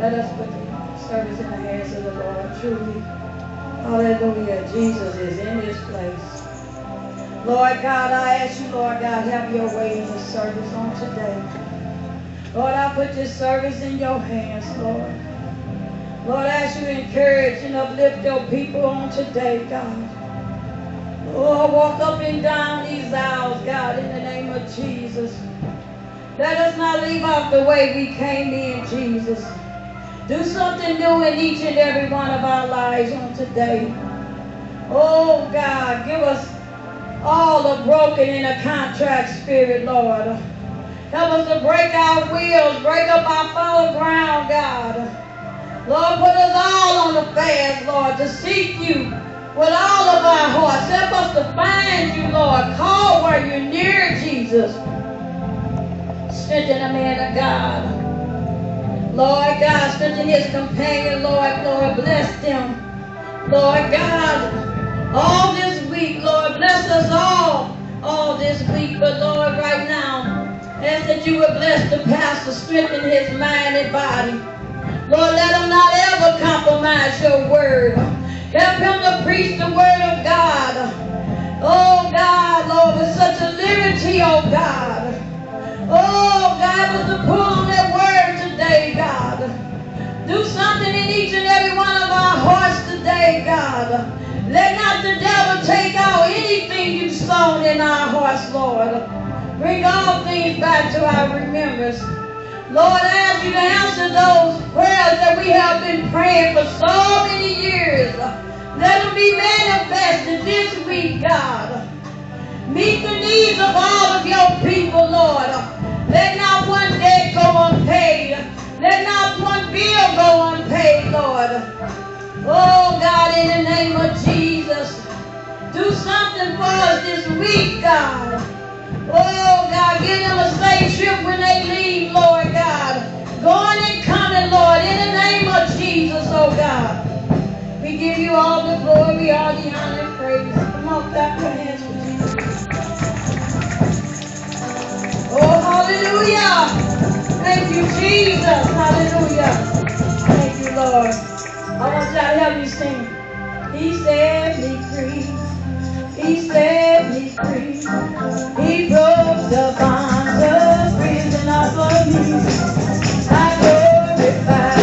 Let us put the service in the hands of the Lord. Truly. Hallelujah. Jesus is in this place. Lord God, I ask you, Lord God, have your way in this service on today. Lord, I put this service in your hands, Lord. Lord, I ask you to encourage and uplift your people on today, God. Lord, walk up and down these aisles, God, in the name of Jesus. Let us not leave off the way we came in, Jesus. Do something new in each and every one of our lives on today. Oh, God, give us all a broken and a contract spirit, Lord. Help us to break our wheels, break up our fallow ground, God. Lord, put us all on the fast, Lord, to seek you with all of our hearts. Help us to find you, Lord. Call where you're near, Jesus. Strengthen a man of God. Lord God, strengthen his companion, Lord. Lord, bless them. Lord God, all this week, Lord, bless us all, all this week. But Lord, right now, ask that you would bless the pastor, strengthen his mind and body. Lord, let him not ever compromise your word. Help him to preach the word of God. Oh God, Lord, with such a liberty, oh God. Oh God, was to pull on that word today, God. Do something in each and every one of our hearts today, God. Let not the devil take out anything you've sown in our hearts, Lord. Bring all things back to our remembrance. Lord, I ask you to answer those prayers that we have been praying for so many years. Let them be manifested this week, God. Meet the needs of all of your people, Lord. Let not one day go unpaid. Let not one bill go unpaid, Lord. Oh, God, in the name of Jesus, do something for us this week, God. Oh, God, give them a safe trip when they leave, Lord God. Going and coming, Lord, in the name of Jesus, oh God. We give you all the glory, all the honor, and praise. Come on, clap your hands Oh, hallelujah. Thank you, Jesus. Hallelujah. Thank you, Lord. I want y'all to help me sing. He set me free. He set me free. He broke the bonds of prison off of me. I glorify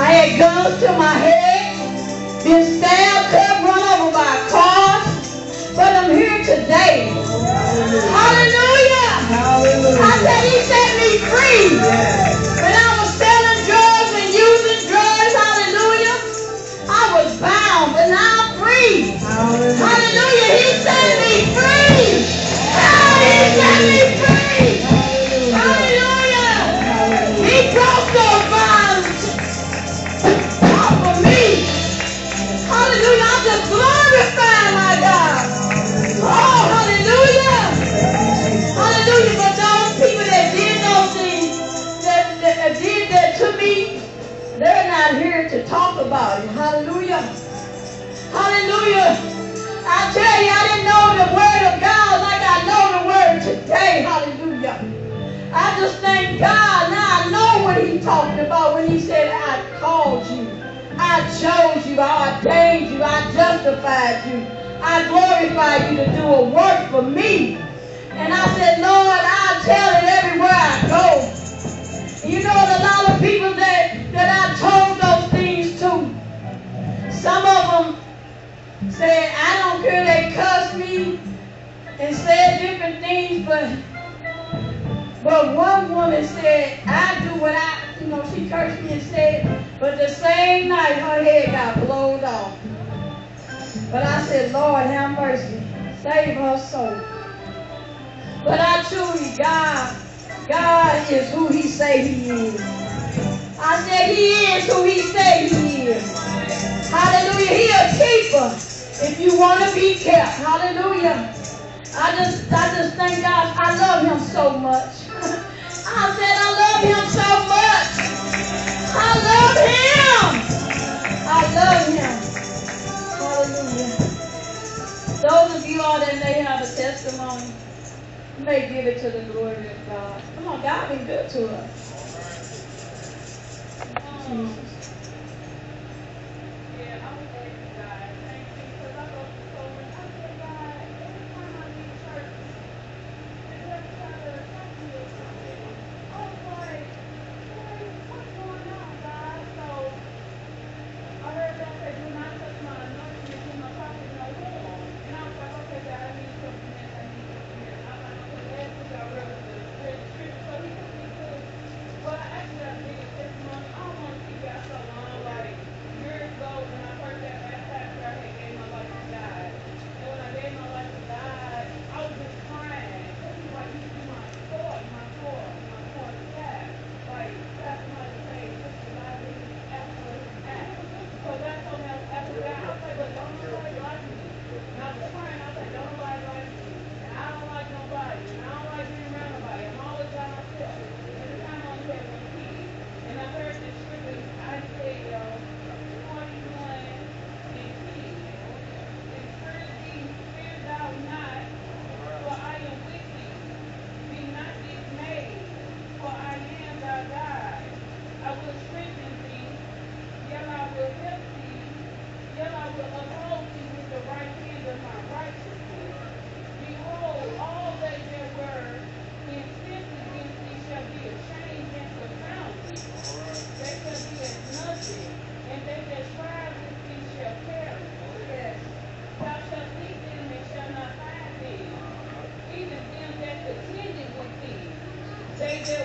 I had guns to my head, been stabbed, cut, run over by cars, but I'm here today. Hallelujah. Hallelujah. I said he set me free. When I was selling drugs and using drugs, hallelujah. I was bound, but now I'm free. Hallelujah, hallelujah. he set me free. God, he set me free. Talk about it. Hallelujah. Hallelujah. I tell you, I didn't know the word of God like I know the word today. Hallelujah. I just thank God. Now I know what he talked about when he said, I called you. I chose you. I ordained you. I justified you. I glorified you to do a work for me. And I said, Lord, I'll tell it everywhere I go. You know, a lot of people that, that I told some of them said, I don't care they cussed me and said different things, but but one woman said, I do what I, you know, she cursed me and said, but the same night her head got blown off. But I said, Lord, have mercy. Save her soul. But I truly, God, God is who he say he is. I said he is who he say he is. Hallelujah. He a keeper if you want to be kept. Hallelujah. I just, I just thank God. I love him so much. I said I love him so much. I love him. I love him. Hallelujah. Those of you all that may have a testimony, may give it to the glory of God. Come on, God been good to us. Mm-hmm.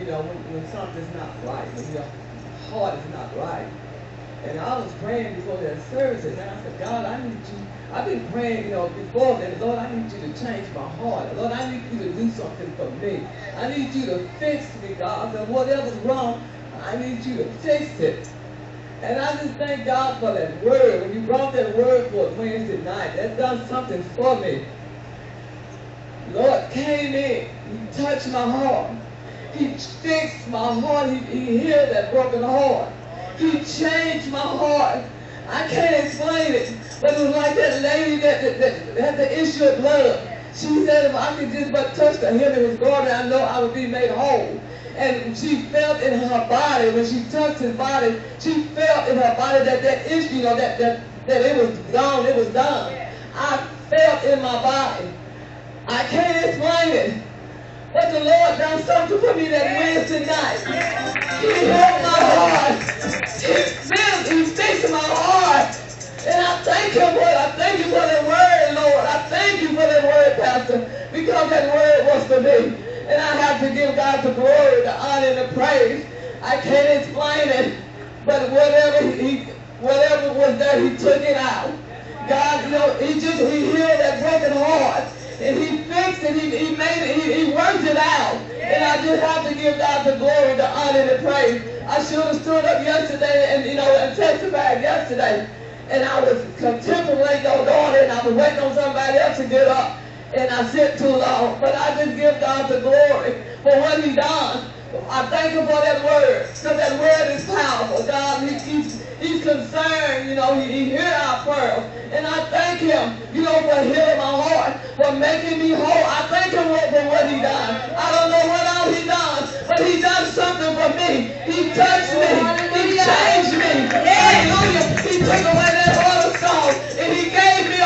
you know, when, when something's not right, when your heart is not right, And I was praying before that service, and I said, God, I need you. I've been praying, you know, before that, Lord, I need you to change my heart. Lord, I need you to do something for me. I need you to fix me, God. And whatever's wrong, I need you to fix it. And I just thank God for that word. When you brought that word for Wednesday night, that done something for me. Lord came in. He touched my heart. He fixed my heart. He, he healed that broken heart. He changed my heart. I can't explain it, but it was like that lady that, that, that had the issue of blood. She said if I could just but touch the hem of his garment, I know I would be made whole. And she felt in her body, when she touched his body, she felt in her body that that issue, you know, that, that, that it was gone, it was done. I felt in my body. I can't explain it. But the Lord done something for me that Wednesday night. He held my heart. He filled, he fixed my heart. And I thank him for it. I thank you for that word, Lord. I thank you for that word, Pastor, because that word was for me. And I have to give God the glory, the honor, and the praise. I can't explain it, but whatever he, whatever was there, he took it out. God, you know, he just, he healed that broken heart and he fixed it, he, he made it, he, he worked it out. And I just have to give God the glory, the honor, and the praise. I should have stood up yesterday and, you know, and testified yesterday. And I was contemplating on daughter, and I was waiting on somebody else to get up. And I sit too long. But I just give God the glory for what he done. I thank him for that word, because that word is powerful. God, he, he's, he's concerned, you know, he, he hear our prayers. And I thank him, you know, for healing my heart, for making me whole. I thank him for what he done. I don't know what else he done, but he done something for me. He touched me. He changed me. Hallelujah. He took away that heart of stone, and he gave me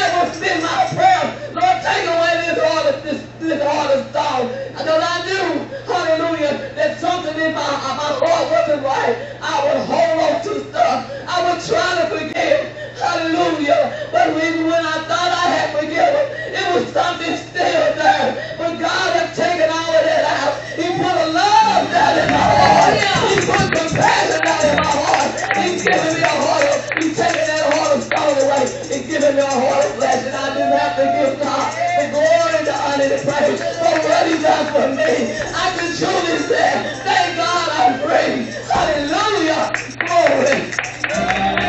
that was been my prayer. Lord, take away this heart of, this, this stone. Because I knew, hallelujah, that something in my, my heart wasn't right. I would hold on to stuff. I would try to forgive. Hallelujah. But even when I thought I had forgiven, it was something still there. But God had taken all of that out. He put a love down in my heart. He put compassion down in my heart. He's given me a heart he's taken given me a heart of flesh. And I just have to give God the glory, the honor, the praise for what he done for me. I can truly say, thank God I'm free. Hallelujah. Glory.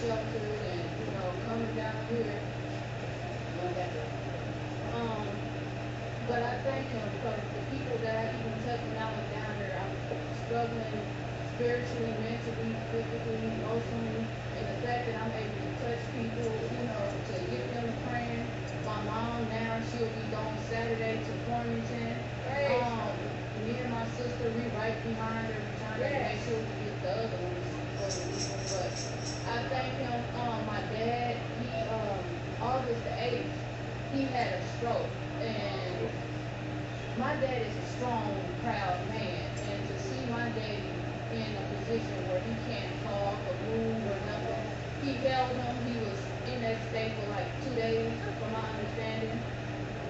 Protected and you know, coming down here. Um, but I thank him because the people that I even touched when I was down there, I was struggling spiritually, mentally, physically, emotionally, and the fact that I'm able to touch people, you know, to get them praying. My mom now, she'll be going Saturday to Farmington. Um, me and my sister, we right behind her, trying to make sure we get the other ones. But I thank him, um, my dad, he, um, The eighth, he had a stroke, and my dad is a strong, proud man, and to see my daddy in a position where he can't talk or move or nothing, he held him, he was in that state for like two days, from my understanding.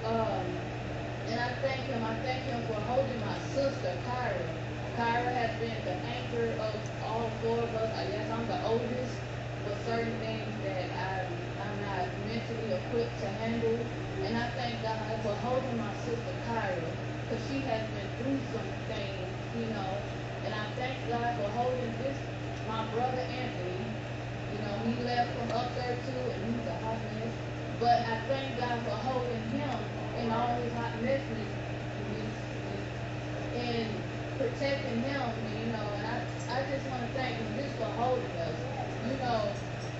Um, and I thank him, I thank him for holding my sister, Kyra. Kyra has been the anchor of all four of us, I guess I'm the oldest, but certain things that I, I'm not mentally equipped to handle. And I thank God for holding my sister Kyra, because she has been through some things, you know. And I thank God for holding this, my brother Anthony. You know, he left from up there too, and he's a hot mess. But I thank God for holding him in all his hot messiness and protecting him, you know, and I, I just want to thank him just for holding us. You know,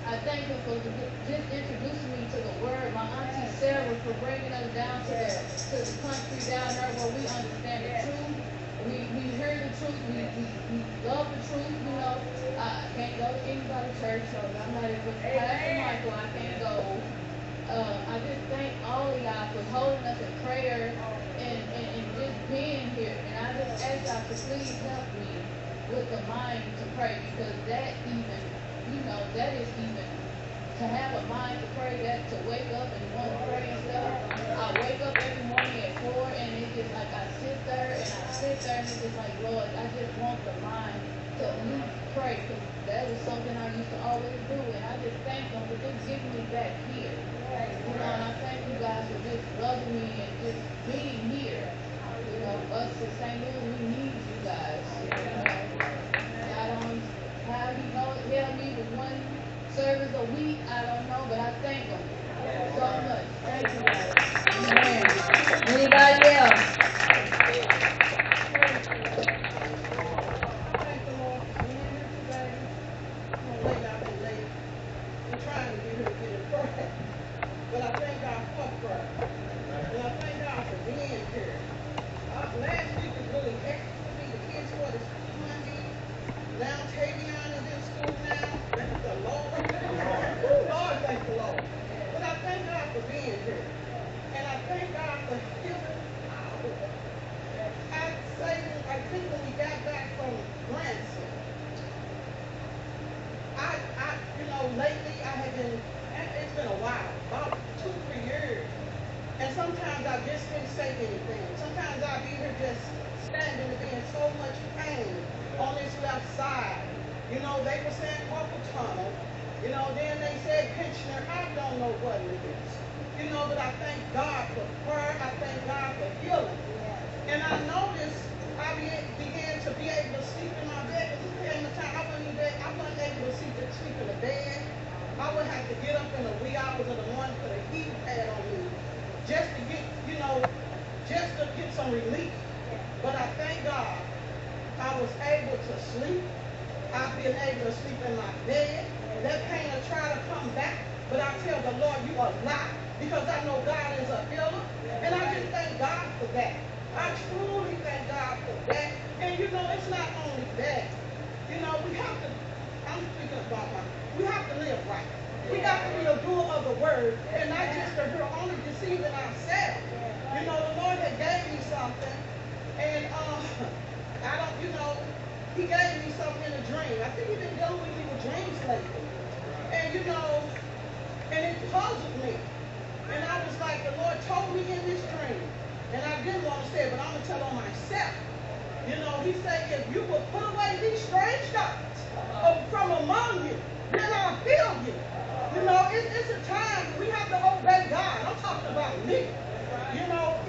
I thank him for just introducing me to the word. My auntie Sarah for bringing us down to the, to the country down there where we understand the truth. We, we hear the truth, we, we, we love the truth, you know. I can't go to anybody's church, so I'm not even Pastor Michael, I can't go. Uh, I just thank all of y'all for holding us in prayer and, and, and just being here. And I just ask y'all to please help me with the mind to pray because that even, you know, that is even to have a mind to pray, that to wake up and want to pray and stuff. I wake up every morning at four and it's just like I sit there and I sit there and it's just like, Lord, I just want the mind to at least pray because that was something I used to always do and I just thank them for just getting me back here. You know, and I thank you guys for just loving me and just being here. You know, us at St. Louis, we need you guys. You know, I don't, how he know, held me with one a week, I don't know, but I thank him so much. Thank you guys. Anybody else? Thank the Lord for being here today. I'm gonna lay out the late. I'm trying to get here to get in prayer. But I thank God for prayer. And I thank God for being here. Uh, last week was really hectic for me. The kids were to school Monday. Now Tavion is in school now. Thank the Lord. Oh, Lord, thank the Lord. But I thank God for being here. And I thank God for healing power. I say, I think when we got back from Branson, I, I, you know, lately I have been, and it's been a while, about two, three years. And sometimes I just didn't say anything. Sometimes I'll be here just standing and be in so much pain on this left side. You know, they were saying carpal tunnel. You know, then they said pensioner. I don't know what it is. You know, but I thank God for prayer. I thank God for healing. And I noticed I be- began to be able to sleep in my bed. Because there came a time I wasn't, even, I wasn't able to sleep, sleep in the bed. I would have to get up in the wee hours of the morning, put a heat pad on me, just to get, you know, just to get some relief. But I thank God I was able to sleep. I've been able to sleep in my bed. That pain will try to come back, but I tell the Lord, you are not, because I know God is a healer. And I just thank God for that. I truly thank God for that. And you know, it's not only that. You know, we have to, I'm speaking about my, we have to live right. We got to be a doer of the word and not just a hearer, only deceiving ourselves. You know, the Lord had gave me something, and um, I don't, you know, He gave me something in a dream. I think He's been dealing with me with dreams lately. And you know, and it puzzled me. And I was like, the Lord told me in this dream, and I didn't want to say it, but I'm gonna tell on myself. You know, He said, if you will put away these strange gods from among you, then I'll heal you. You know, it, it's a time we have to obey God. I'm talking about me.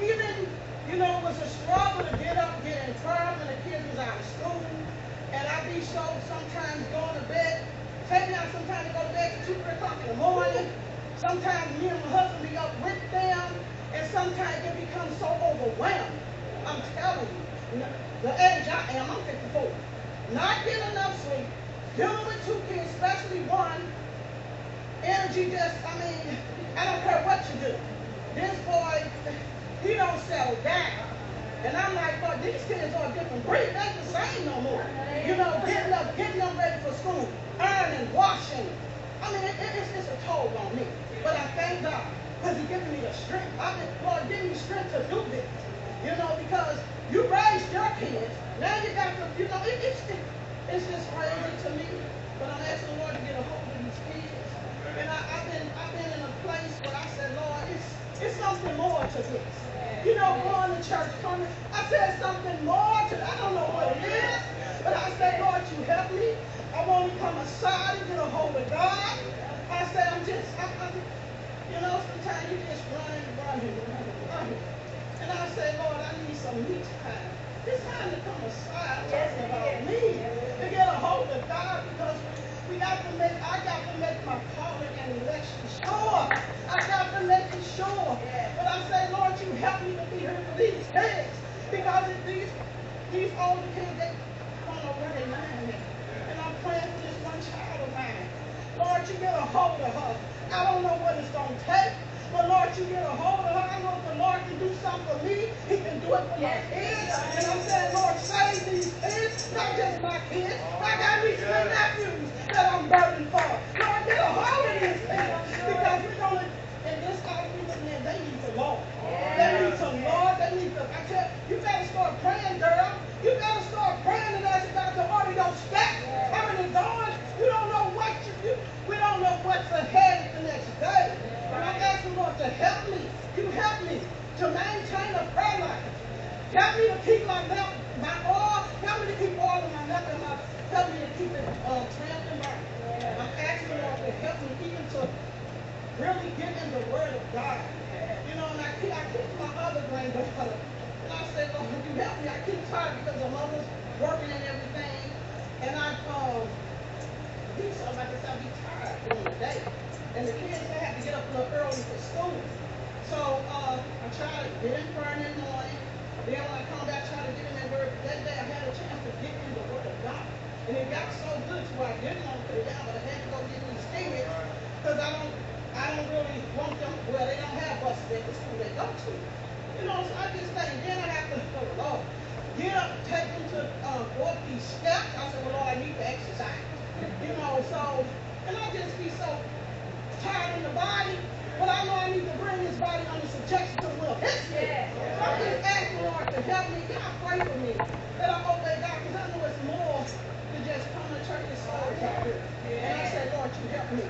Even, you know, it was a struggle to get up, get in prayer when the kids was out of school. And I'd be so sometimes going to bed. Take me out sometimes to go to bed at 2, 3 o'clock in the morning. Sometimes me and my husband be up with them. And sometimes it becomes so overwhelming. I'm telling you, the age I am, I'm 54. Not getting enough sleep, dealing with two kids, especially one. Energy just, I mean, I don't care what you do. This boy, he don't settle down. And I'm like, Lord, these kids are a different breed. They ain't the same no more. You know, getting up, getting them ready for school, ironing, washing. I mean, it, it, it's, it's a toll on me. But I thank God because He given me the strength. I mean, Lord, give me strength to do this. You know, because you raised your kids. Now you got to, you know, it, it's, it, it's just crazy to me. But I'm asking the Lord to get a hold of these kids. And I, I've been I've been in a place where I said, Lord, it's it's something more to this. You know, going to church, coming. I said something more to I don't know what it is, but I said, Lord, you help me. I want to come aside and get a hold of God. I said, I'm just, I'm, I'm you know, sometimes you just running, running, running, running. And I said, Lord, I need some me time. It's time to come aside talking about me to get a hold of God because we got to make, I got to make my calling and election sure. I got to make it sure. But I say, Lord, you help me to be here for these kids because if these these older kids, they don't know where they lying at. And I'm praying for this one child of mine. Lord, you get a hold of her. I don't know what it's going to take, But Lord, you get a hold of her. I know if the Lord can do something for me, he can do it for my kids. And I'm saying, Lord, save these kids, not just my kids. I got nieces and nephews that I'm burdened for. Lord, get a hold of these kids. Because we're going to, in this house, people, man, they need the Lord. Some Lord. I you, better start praying, girl. You better start praying and ask God to order your steps. And going. You don't know what you, you we don't know what's ahead the next day. And I'm asking Lord to help me. You help me to maintain a prayer life. Help me to keep my lamp, my oil. Help me to keep in my lamp and my, help me to keep it uh, trimmed and burnt. I'm asking Lord to help me even to really get in the Word of God. You know, and I keep, I keep my other granddaughter. And I said, Lord, you help me. I keep tired because the mother's working and everything. And I, um, do something like this, I'll be tired during the day. And the kids, they have to get up a little early for school. So, uh, I try to get in prayer in the morning. Then when I come back, try to get in that word. That day I had a chance to get in the word of God. And it got so good to where I didn't want to put it down, but I had to go get these kids because I don't, I don't really want them, well, they don't have buses at the school they go to. You know, so I just think, then I have to, oh Lord, get up, take them to, uh, walk these steps. I said, well, Lord, I need to exercise. You know, so, and I just be so tired in the body, but I know I need to bring this body under subjection to the will His spirit. So I'm just asking Lord to help me. God pray for me that I obey God, because I know it's more than just come to church and souls out here. And I said, Lord, you help me.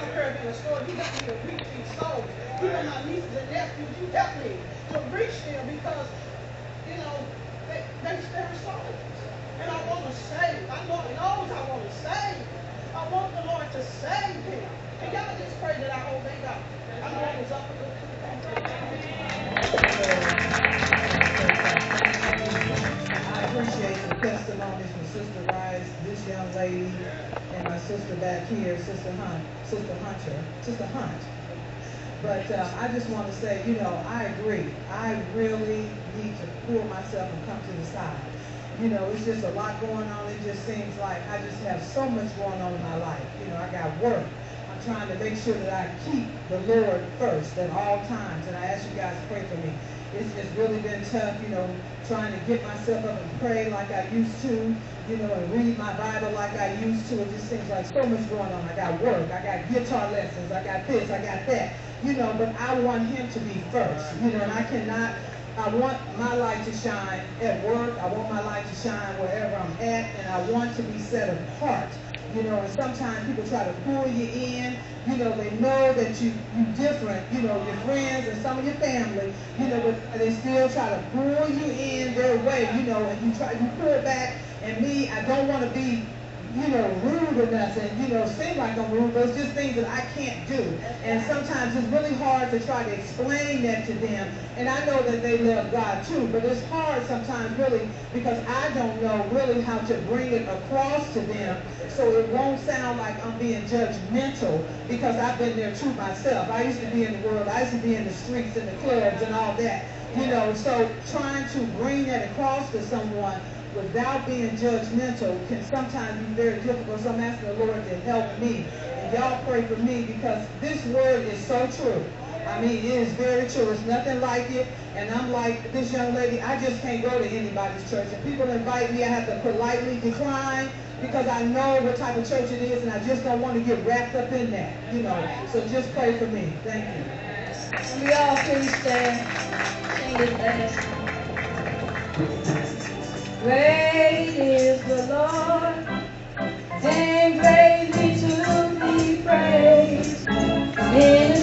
Care if in the store, you help me to reach these souls. Even my nieces and nephews, you help me to reach them because, you know, they, they, they're souls. And I want to save. I know He knows I want to save. I want the Lord to save him. And y'all just pray that I obey God. I know it was up a I appreciate the testimonies from Sister Rice, this young lady, and my sister back here, Sister Hunt, Sister Hunter, Sister Hunt. But uh, I just want to say, you know, I agree. I really need to pull myself and come to the side. You know, it's just a lot going on. It just seems like I just have so much going on in my life. You know, I got work. I'm trying to make sure that I keep the Lord first at all times. And I ask you guys to pray for me. It's, it's really been tough, you know, trying to get myself up and pray like I used to, you know, and read my Bible like I used to. It just seems like so much going on. I got work, I got guitar lessons, I got this, I got that, you know, but I want him to be first, you know, and I cannot, I want my light to shine at work, I want my light to shine wherever I'm at, and I want to be set apart. You know, and sometimes people try to pull you in. You know, they know that you you different. You know, your friends and some of your family. You know, but they still try to pull you in their way. You know, and you try you pull back. And me, I don't want to be you know, rude or nothing, you know, seem like I'm rude, but it's just things that I can't do. And sometimes it's really hard to try to explain that to them. And I know that they love God too, but it's hard sometimes really because I don't know really how to bring it across to them so it won't sound like I'm being judgmental because I've been there too myself. I used to be in the world. I used to be in the streets and the clubs and all that. You know, so trying to bring that across to someone without being judgmental can sometimes be very difficult. So I'm asking the Lord to help me. And y'all pray for me because this word is so true. I mean, it is very true. It's nothing like it. And I'm like this young lady, I just can't go to anybody's church. If people invite me, I have to politely decline because I know what type of church it is and I just don't want to get wrapped up in that, you know. So just pray for me. Thank you. We all please stand. Great is the Lord, and greatly to be praised. In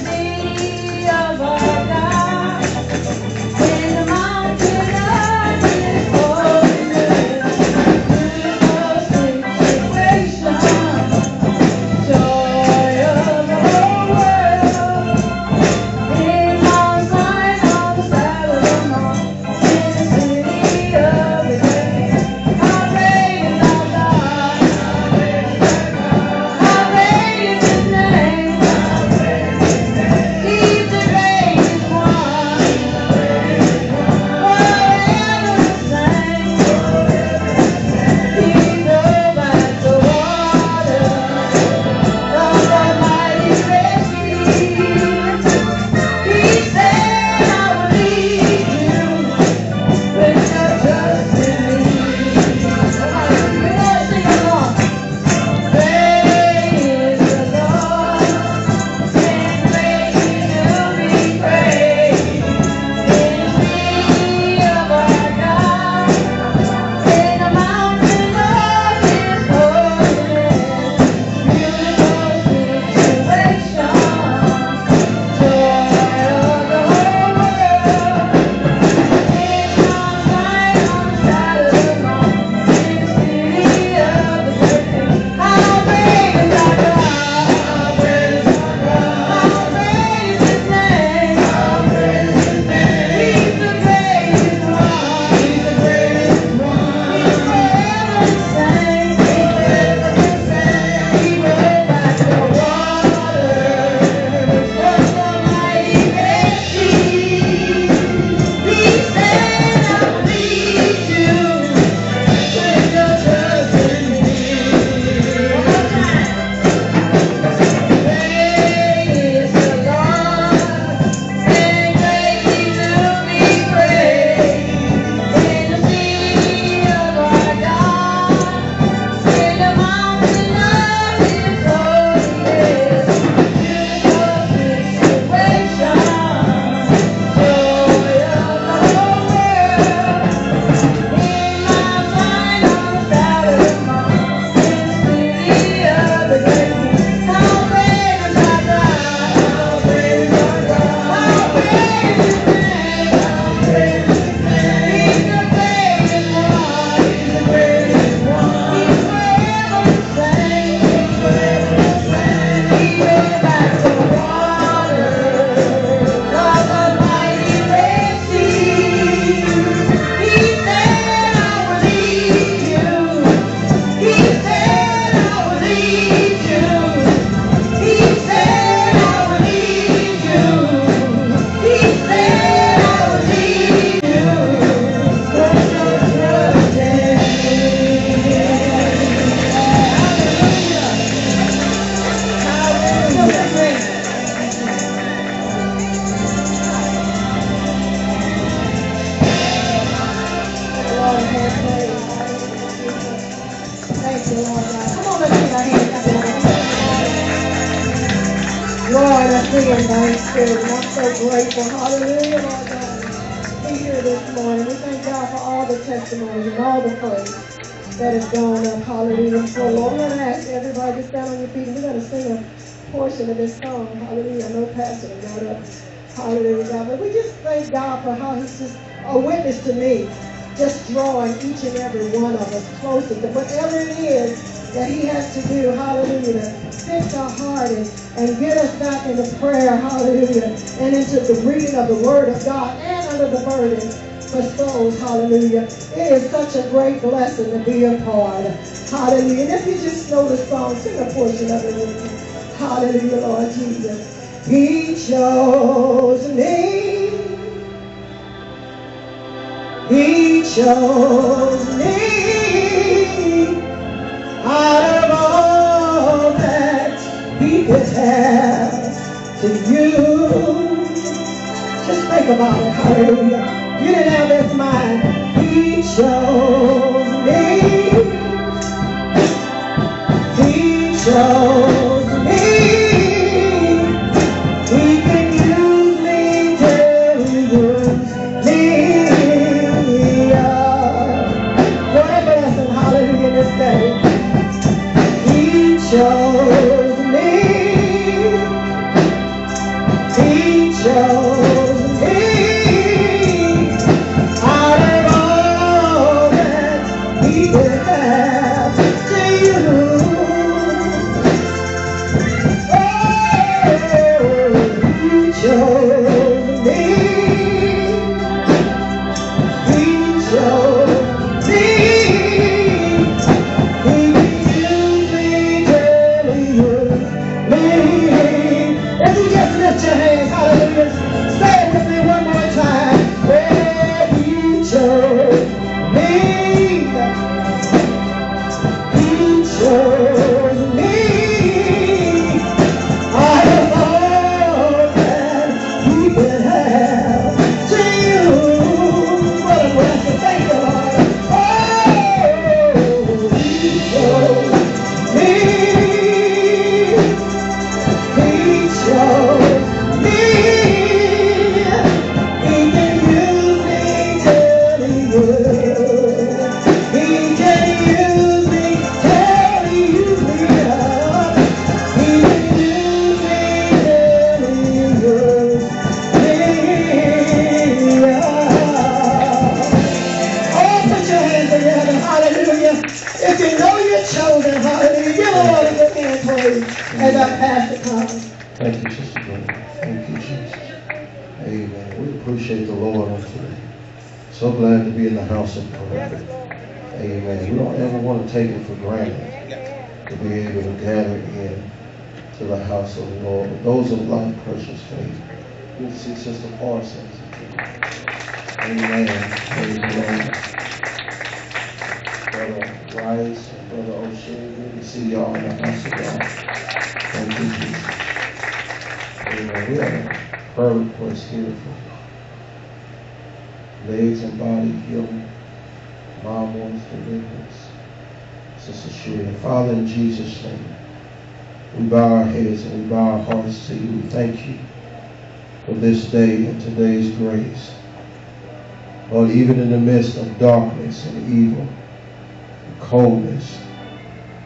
wickedness and evil, the coldness,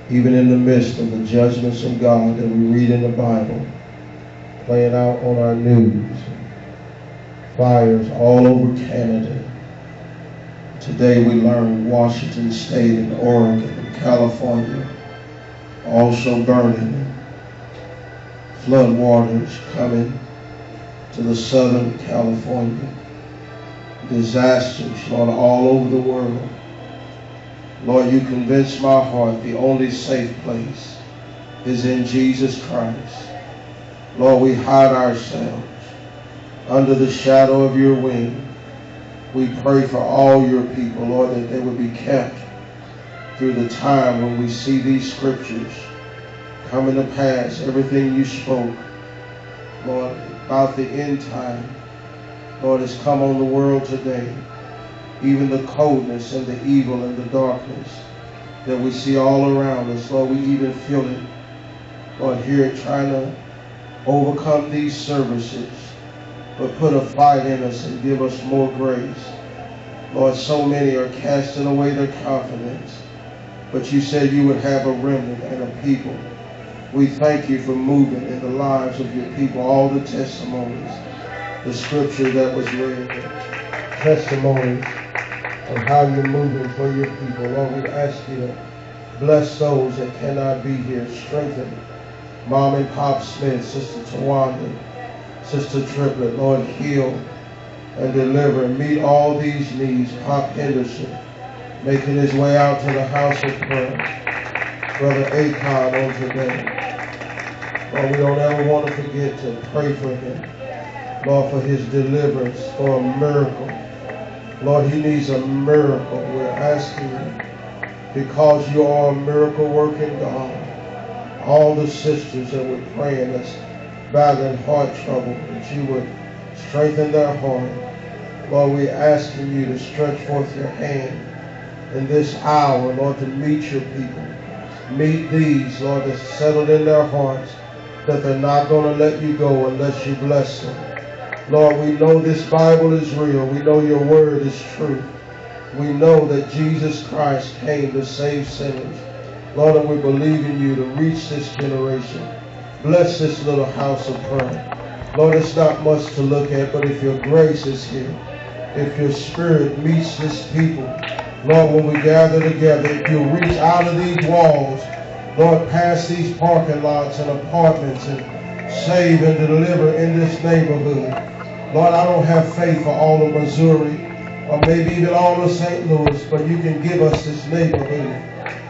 even in the midst of the judgments of God that we read in the Bible, playing out on our news, fires all over Canada. Today we learn Washington State and Oregon and California also burning. Flood waters coming to the Southern California disasters, Lord, all over the world. Lord, you convinced my heart the only safe place is in Jesus Christ. Lord, we hide ourselves under the shadow of your wing. We pray for all your people, Lord, that they would be kept through the time when we see these scriptures coming to pass, everything you spoke, Lord, about the end time Lord, has come on the world today. Even the coldness and the evil and the darkness that we see all around us, Lord, we even feel it. Lord, here trying to overcome these services, but put a fight in us and give us more grace. Lord, so many are casting away their confidence, but you said you would have a remnant and a people. We thank you for moving in the lives of your people, all the testimonies the scripture that was read, testimonies of how you're moving for your people. Lord, we ask you to bless those that cannot be here, strengthen Mom and Pop Smith, Sister Tawanda, Sister Triplet, Lord, heal and deliver. Meet all these needs. Pop Henderson, making his way out to the house of prayer. Brother Akon on today. Lord, we don't ever want to forget to pray for him. Lord, for his deliverance, for a miracle. Lord, he needs a miracle. We're asking you because you are a miracle working God all the sisters that were praying that's battling heart trouble, that you would strengthen their heart. Lord, we're asking you to stretch forth your hand in this hour, Lord, to meet your people. Meet these, Lord, that's settled in their hearts that they're not going to let you go unless you bless them. Lord, we know this Bible is real. We know your word is true. We know that Jesus Christ came to save sinners. Lord, and we believe in you to reach this generation. Bless this little house of prayer. Lord, it's not much to look at, but if your grace is here, if your spirit meets this people, Lord, when we gather together, if you reach out of these walls, Lord, past these parking lots and apartments and save and deliver in this neighborhood. Lord, I don't have faith for all of Missouri or maybe even all of St. Louis, but you can give us this neighborhood.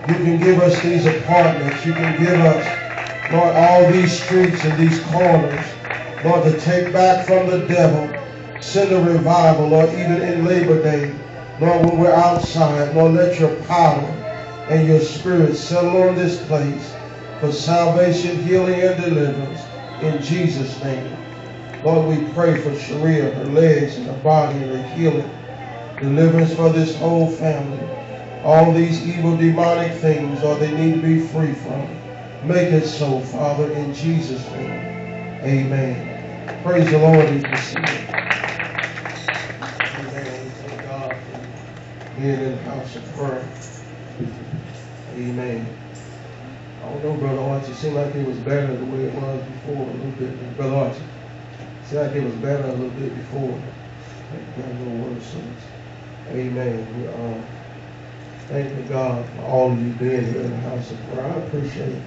You can give us these apartments. You can give us, Lord, all these streets and these corners, Lord, to take back from the devil. Send a revival, Lord, even in Labor Day. Lord, when we're outside, Lord, let your power and your spirit settle on this place for salvation, healing, and deliverance. In Jesus' name. Lord, we pray for Sharia, her legs and her body and her healing. Deliverance for this whole family all these evil demonic things or they need to be free from. Make it so, Father, in Jesus' name. Amen. Praise the Lord. See it. Amen. Thank God for being in the house of prayer. Amen. I don't know, Brother Archie. It seemed like it was better the way it was before a little bit. Brother Archie. It seemed like it was better a little bit before. Got a little worse. since. Amen. We, uh, Thank God for all of you being here in the house of prayer. I appreciate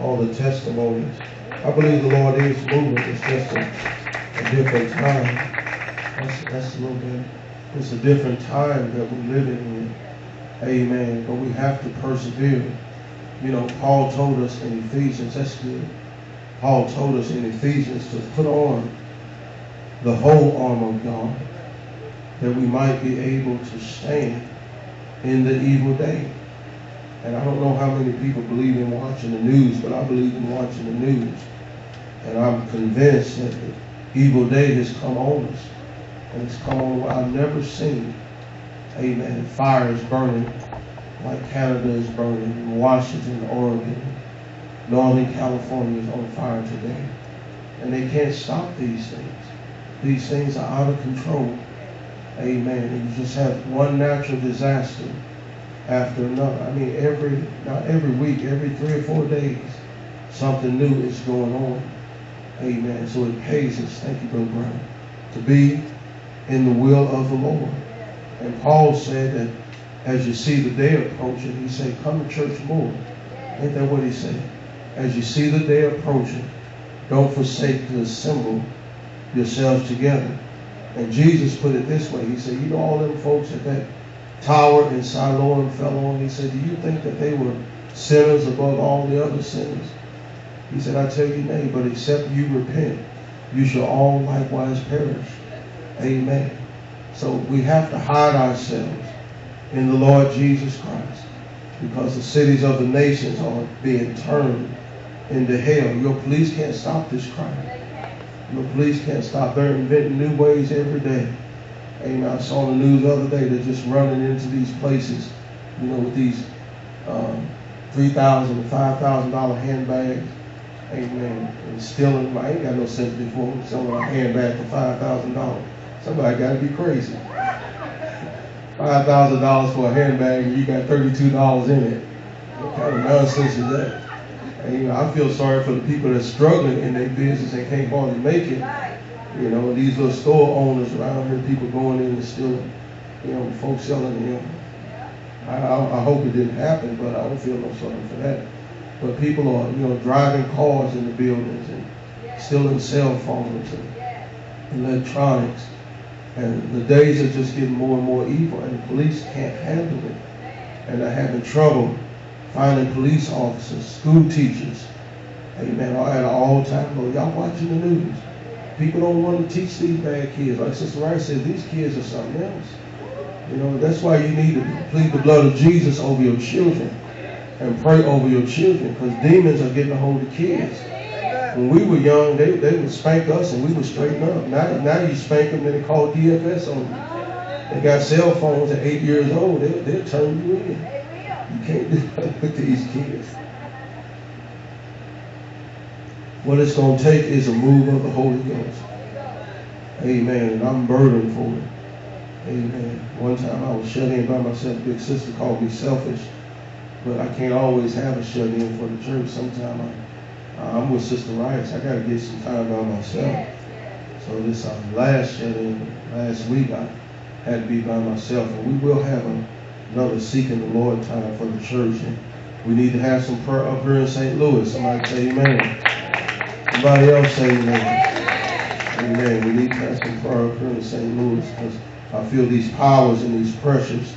all the testimonies. I believe the Lord is moving. It's just a, a different time. That's, that's a little bit. It's a different time that we're living in. Amen. But we have to persevere. You know, Paul told us in Ephesians, that's good. Paul told us in Ephesians to put on the whole armor of God that we might be able to stand in the evil day. And I don't know how many people believe in watching the news, but I believe in watching the news. And I'm convinced that the evil day has come on us. And it's come on I've never seen. Amen. Fire is burning like Canada is burning, Washington, Oregon, Northern California is on fire today. And they can't stop these things. These things are out of control. Amen. And you just have one natural disaster after another. I mean, every, not every week, every three or four days, something new is going on. Amen. So it pays us, thank you, Brother Brown, to be in the will of the Lord. And Paul said that as you see the day approaching, he said, come to church more. Ain't that what he said? As you see the day approaching, don't forsake the assemble yourselves together and Jesus put it this way. He said, you know all them folks at that tower in Siloam fell on? He said, do you think that they were sinners above all the other sinners? He said, I tell you nay, but except you repent, you shall all likewise perish. Amen. So we have to hide ourselves in the Lord Jesus Christ because the cities of the nations are being turned into hell. Your police can't stop this crime. The police can't stop. They're inventing new ways every day. Amen. I saw the news the other day they're just running into these places, you know, with these um, $3,000 $5,000 handbags. Amen. And stealing, I ain't got no sympathy for them. Someone hand back for five thousand dollars. Somebody got to be crazy. Five thousand dollars for a handbag and you got thirty-two dollars in it. What kind of nonsense is that? And, you know, I feel sorry for the people that's struggling in their business and can't hardly make it. You know, these little store owners around here, people going in and stealing, you know, folks selling, you know. I, I, I hope it didn't happen, but I don't feel no sorry for that. But people are, you know, driving cars in the buildings and stealing cell phones and electronics. And the days are just getting more and more evil, and the police can't handle it. And they're having trouble finding police officers, school teachers, amen, at an all-time low. Y'all watching the news. People don't want to teach these bad kids. Like Sister Rice said, these kids are something else. You know, that's why you need to plead the blood of Jesus over your children and pray over your children because demons are getting a hold of kids. When we were young, they, they would spank us and we would straighten up. Now, now you spank them and they call DFS on you. They got cell phones at eight years old. They, they'll turn you in. You can't with these kids. What it's going to take is a move of the Holy Ghost. Amen. And I'm burdened for it. Amen. One time I was shut in by myself. Big sister called me selfish. But I can't always have a shut in for the church. Sometimes I, I'm with Sister Rice. I got to get some time by myself. So this uh, last shut in, last week, I had to be by myself. And we will have a, another seeking the Lord time for the church. And we need to have some prayer up here in St. Louis. Somebody say amen. Somebody else say amen. Amen. We need to have some prayer up here in St. Louis because I feel these powers and these pressures.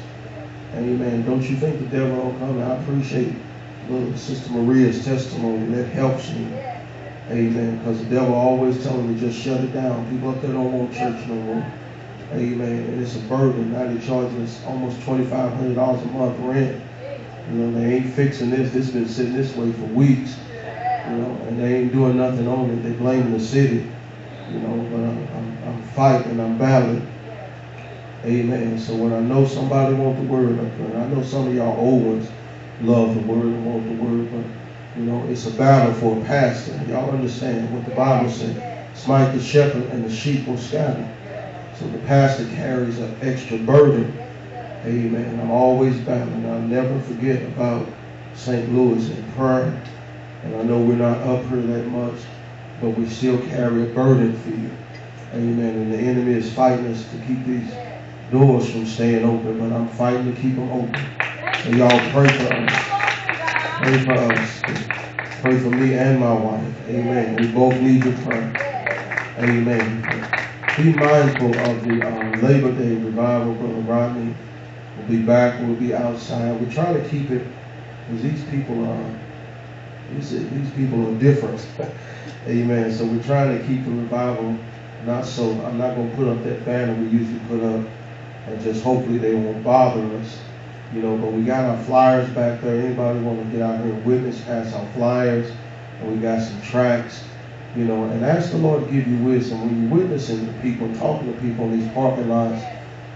Amen. Don't you think the devil will come? I appreciate little Sister Maria's testimony. That helps me. Amen. Because the devil always telling me just shut it down. People up there don't want church no more. Amen. And it's a burden. Now they're charging us almost $2,500 a month rent. You know, they ain't fixing this. This been sitting this way for weeks. You know, and they ain't doing nothing on it. They blaming the city. You know, but I'm, I'm, I'm fighting. I'm battling. Amen. So when I know somebody want the word I know some of y'all old ones love the word and want the word, but you know, it's a battle for a pastor. Y'all understand what the Bible said. Smite the shepherd and the sheep will scatter. So the pastor carries an extra burden. Amen. I'm always battling. I'll never forget about St. Louis in prayer. And I know we're not up here that much, but we still carry a burden for you. Amen. And the enemy is fighting us to keep these doors from staying open, but I'm fighting to keep them open. So y'all pray for us. Pray for us. Pray for me and my wife. Amen. We both need your prayer. Amen. Be mindful of the uh, Labor Day revival, Brother Rodney. We'll be back. We'll be outside. We're trying to keep it because these people are these, these people are different. Amen. So we're trying to keep the revival not so. I'm not going to put up that banner we usually put up, and just hopefully they won't bother us. You know, but we got our flyers back there. Anybody want to get out here and witness, pass our flyers, and we got some tracks. You know, and ask the Lord to give you wisdom when you're witnessing to people, talking to people in these parking lots.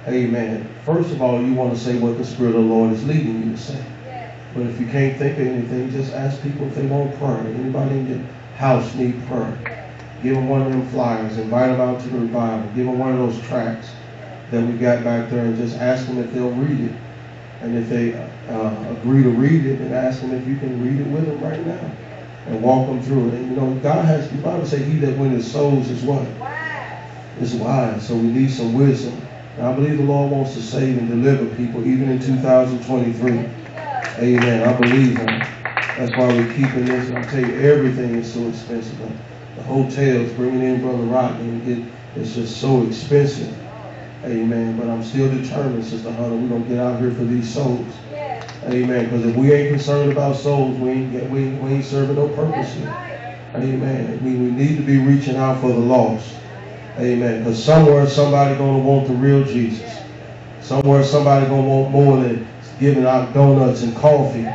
Amen. First of all, you want to say what the Spirit of the Lord is leading you to say. But if you can't think of anything, just ask people if they want prayer. Anybody in your house need prayer? Give them one of them flyers. Invite them out to the revival. Give them one of those tracks that we got back there and just ask them if they'll read it. And if they uh, agree to read it, then ask them if you can read it with them right now and walk them through it. And you know, God has, the Bible says, he that winneth souls is what? Is wise. So we need some wisdom. And I believe the Lord wants to save and deliver people even in 2023. Amen. I believe him. That's why we're keeping this. And I tell you, everything is so expensive. The hotels, bringing in Brother Rodney, it, it's just so expensive. Amen. But I'm still determined, Sister Hunter, we're going to get out here for these souls. Amen. Because if we ain't concerned about souls, we ain't, we, we ain't serving no purpose here. Amen. We, we need to be reaching out for the lost. Amen. Because somewhere somebody going to want the real Jesus. Somewhere somebody going to want more than giving out donuts and coffee.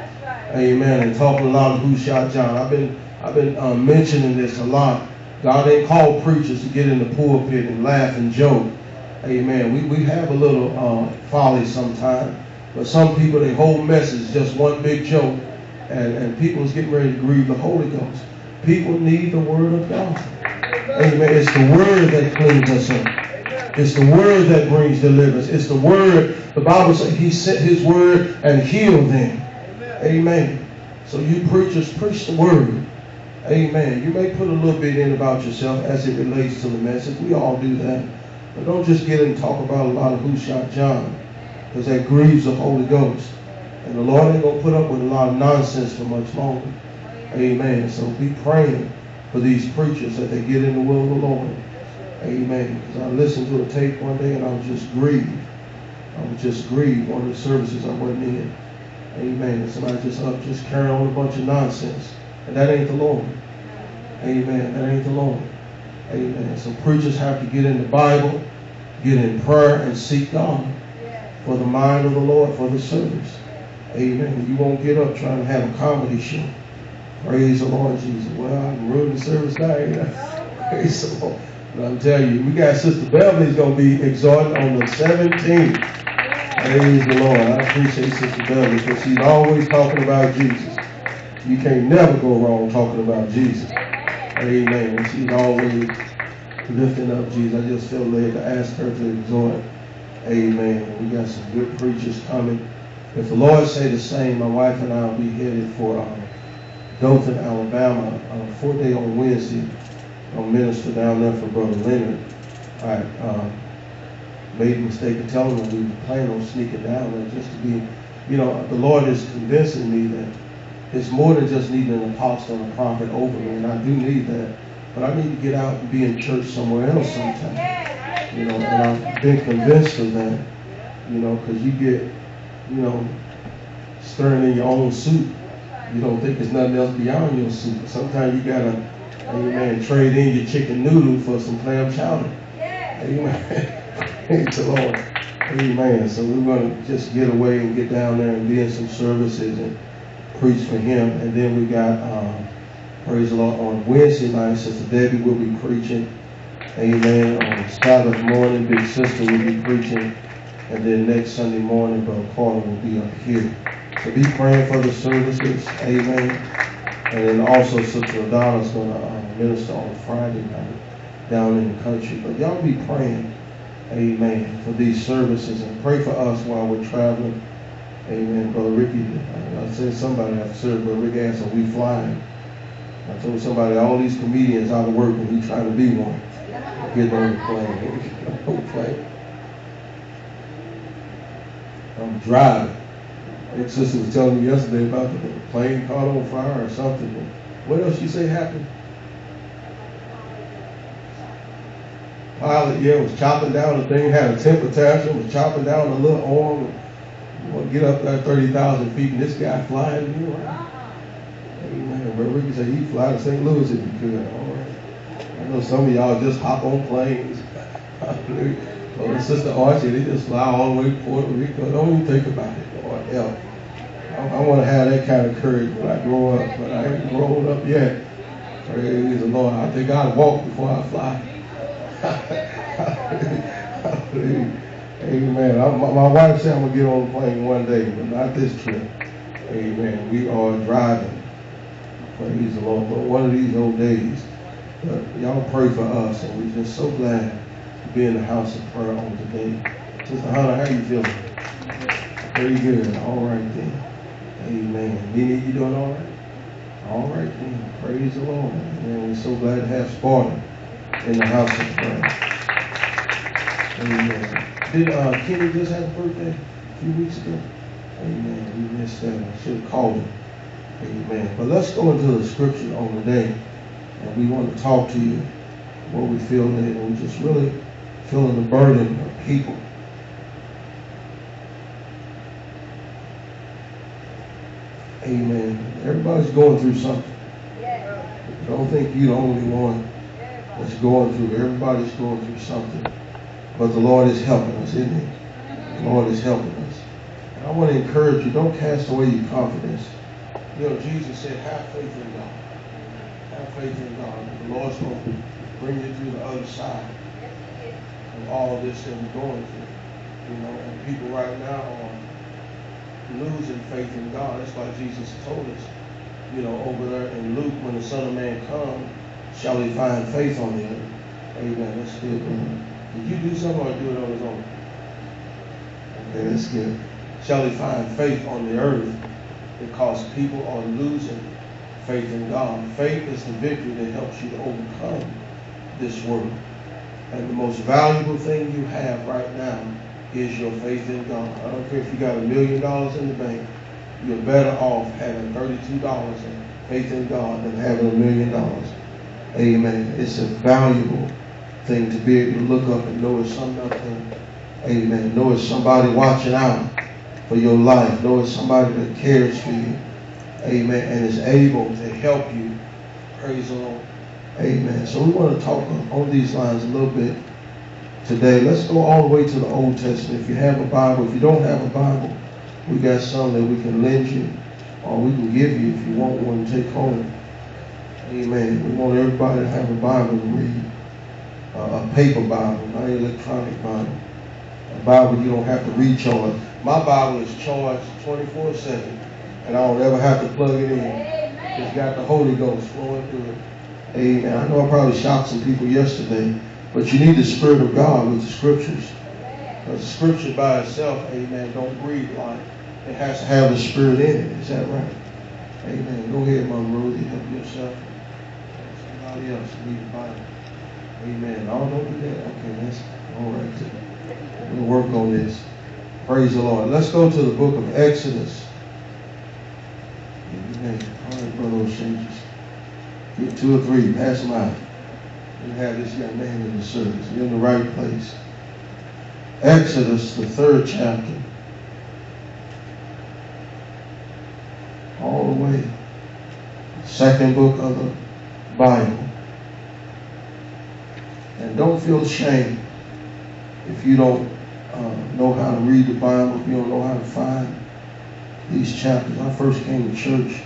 Amen. And talking a lot of who shot John. I've been I've been um, mentioning this a lot. God ain't called preachers to get in the pulpit and laugh and joke. Amen. We, we have a little uh, folly sometimes. But some people, their whole message is just one big joke. And, and people is getting ready to grieve the Holy Ghost. People need the word of God. Amen. It's the word that cleans us up. It's the word that brings deliverance. It's the word. The Bible says he sent his word and healed them. Amen. So you preachers preach the word. Amen. You may put a little bit in about yourself as it relates to the message. We all do that. But don't just get in and talk about a lot of who shot John. Because that grieves the Holy Ghost. And the Lord ain't going to put up with a lot of nonsense for much longer. Amen. So be praying for these preachers that they get in the will of the Lord. Amen. Because I listened to a tape one day and I was just grieved. I was just grieved. Of the services I wasn't in. Amen. And somebody just up, just carrying on a bunch of nonsense. And that ain't the Lord. Amen. That ain't the Lord. Amen. So preachers have to get in the Bible, get in prayer, and seek God for the mind of the Lord for the service. Amen. You won't get up trying to have a comedy show. Praise the Lord Jesus. Well, I'm ruining the service now. Praise the Lord. But I'm telling you, we got Sister Beverly's going to be exhorting on the 17th. Praise the Lord. I appreciate Sister Beverly because she's always talking about Jesus. You can't never go wrong talking about Jesus. Amen. And she's always lifting up Jesus. I just feel led to ask her to exhort. Amen. We got some good preachers coming. If the Lord say the same, my wife and I will be headed for um, Dothan, Alabama, uh, fourth day on Wednesday. I'll minister down there for Brother Leonard. I uh, made the mistake of telling him we were planning on sneaking down there just to be, you know, the Lord is convincing me that it's more than just needing an apostle and a prophet over me, and I do need that. But I need to get out and be in church somewhere else sometime. You know, and I've been convinced of that. You know, because you get, you know, stirring in your own soup. You don't think there's nothing else beyond your soup. Sometimes you gotta, amen, trade in your chicken noodle for some clam chowder. Amen. Praise the Lord. Amen. So we're gonna just get away and get down there and be in some services and preach for him. And then we got, um, praise the Lord, on Wednesday night, Sister Debbie will be preaching. Amen. On Sabbath morning, Big Sister will be preaching. And then next Sunday morning, Brother Carter will be up here. So be praying for the services. Amen. And then also Sister Adonna's going to uh, minister on Friday night down in the country. But y'all be praying, amen, for these services and pray for us while we're traveling. Amen. Brother Ricky, I said somebody after service, Brother Ricky asked, are we flying? I told somebody all these comedians out of work when we trying to be one. Get on the plane. the plane. I'm driving. My sister was telling me yesterday about the plane caught on fire or something. What else you say happened? Pilot, yeah, was chopping down the thing, had a temper tantrum, was chopping down a little arm. To get up there 30,000 feet, and this guy flying me around. Amen. But Ricky said he'd fly to St. Louis if he could. All right. Know some of y'all just hop on planes. Told his sister Archie, they just fly all the way to Puerto Rico. Don't even think about it. Lord help. I, I want to have that kind of courage when I grow up, but I ain't grown up yet. Praise the Lord. I think I'd walk before I fly. Amen. I, my, my, wife said I'm going to get on a plane one day, but not this trip. Amen. We are driving. Praise the Lord. But one of these old days. But y'all pray for us, and we're just so glad to be in the house of prayer on today. Sister Hannah, how you feeling? Very good. All right then. Amen. Nina, you doing all right? All right then. Praise the Lord. And we're so glad to have Sparta in the house of prayer. Amen. Did uh, Kenny just have a birthday a few weeks ago? Amen. We missed that. I should have called him. Amen. But let's go into the scripture on the And we want to talk to you what we feel that and We're just really feeling the burden of people. Amen. Everybody's going through something. Don't think you're the only one that's going through. Everybody's going through something. But the Lord is helping us, isn't he? Mm-hmm. The Lord is helping us. And I want to encourage you, don't cast away your confidence. You know, Jesus said, have faith in God. Faith in God. The Lord's going to bring you through the other side of all this that we're going through. You know, and people right now are losing faith in God. That's why Jesus told us you know, over there in Luke, when the Son of Man comes, shall he find faith on the earth? Amen. That's good. Did you do something or do it on his own? Okay, that's good. Shall he find faith on the earth? Because people are losing faith in God. Faith is the victory that helps you to overcome this world. And the most valuable thing you have right now is your faith in God. I don't care if you got a million dollars in the bank, you're better off having $32 in faith in God than having a million dollars. Amen. It's a valuable thing to be able to look up and know it's something. Amen. Know it's somebody watching out for your life. Know it's somebody that cares for you. Amen. And is able to help you. Praise the Lord. Amen. So we want to talk on these lines a little bit today. Let's go all the way to the Old Testament. If you have a Bible, if you don't have a Bible, we got some that we can lend you or we can give you if you want one to take home. Amen. We want everybody to have a Bible to read. Uh, a paper Bible, not an electronic Bible. A Bible you don't have to recharge. My Bible is charged 24-7 and I don't ever have to plug it in. It's got the Holy Ghost flowing through it. Amen. I know I probably shocked some people yesterday, but you need the Spirit of God with the Scriptures. Because the Scripture by itself, amen, don't breathe life. It has to have the Spirit in it. Is that right? Amen. Go ahead, Mama Rosie. Help yourself. Somebody else read the Bible. Amen. Oh, don't do that. Okay, that's all right. We'll work on this. Praise the Lord. Let's go to the book of Exodus. Amen. All Brother O'Shea. Get two or three, pass them out. And have this young man in the service. You're in the right place. Exodus, the third chapter. All the way. Second book of the Bible. And don't feel ashamed if you don't uh, know how to read the Bible, if you don't know how to find these chapters. I first came to church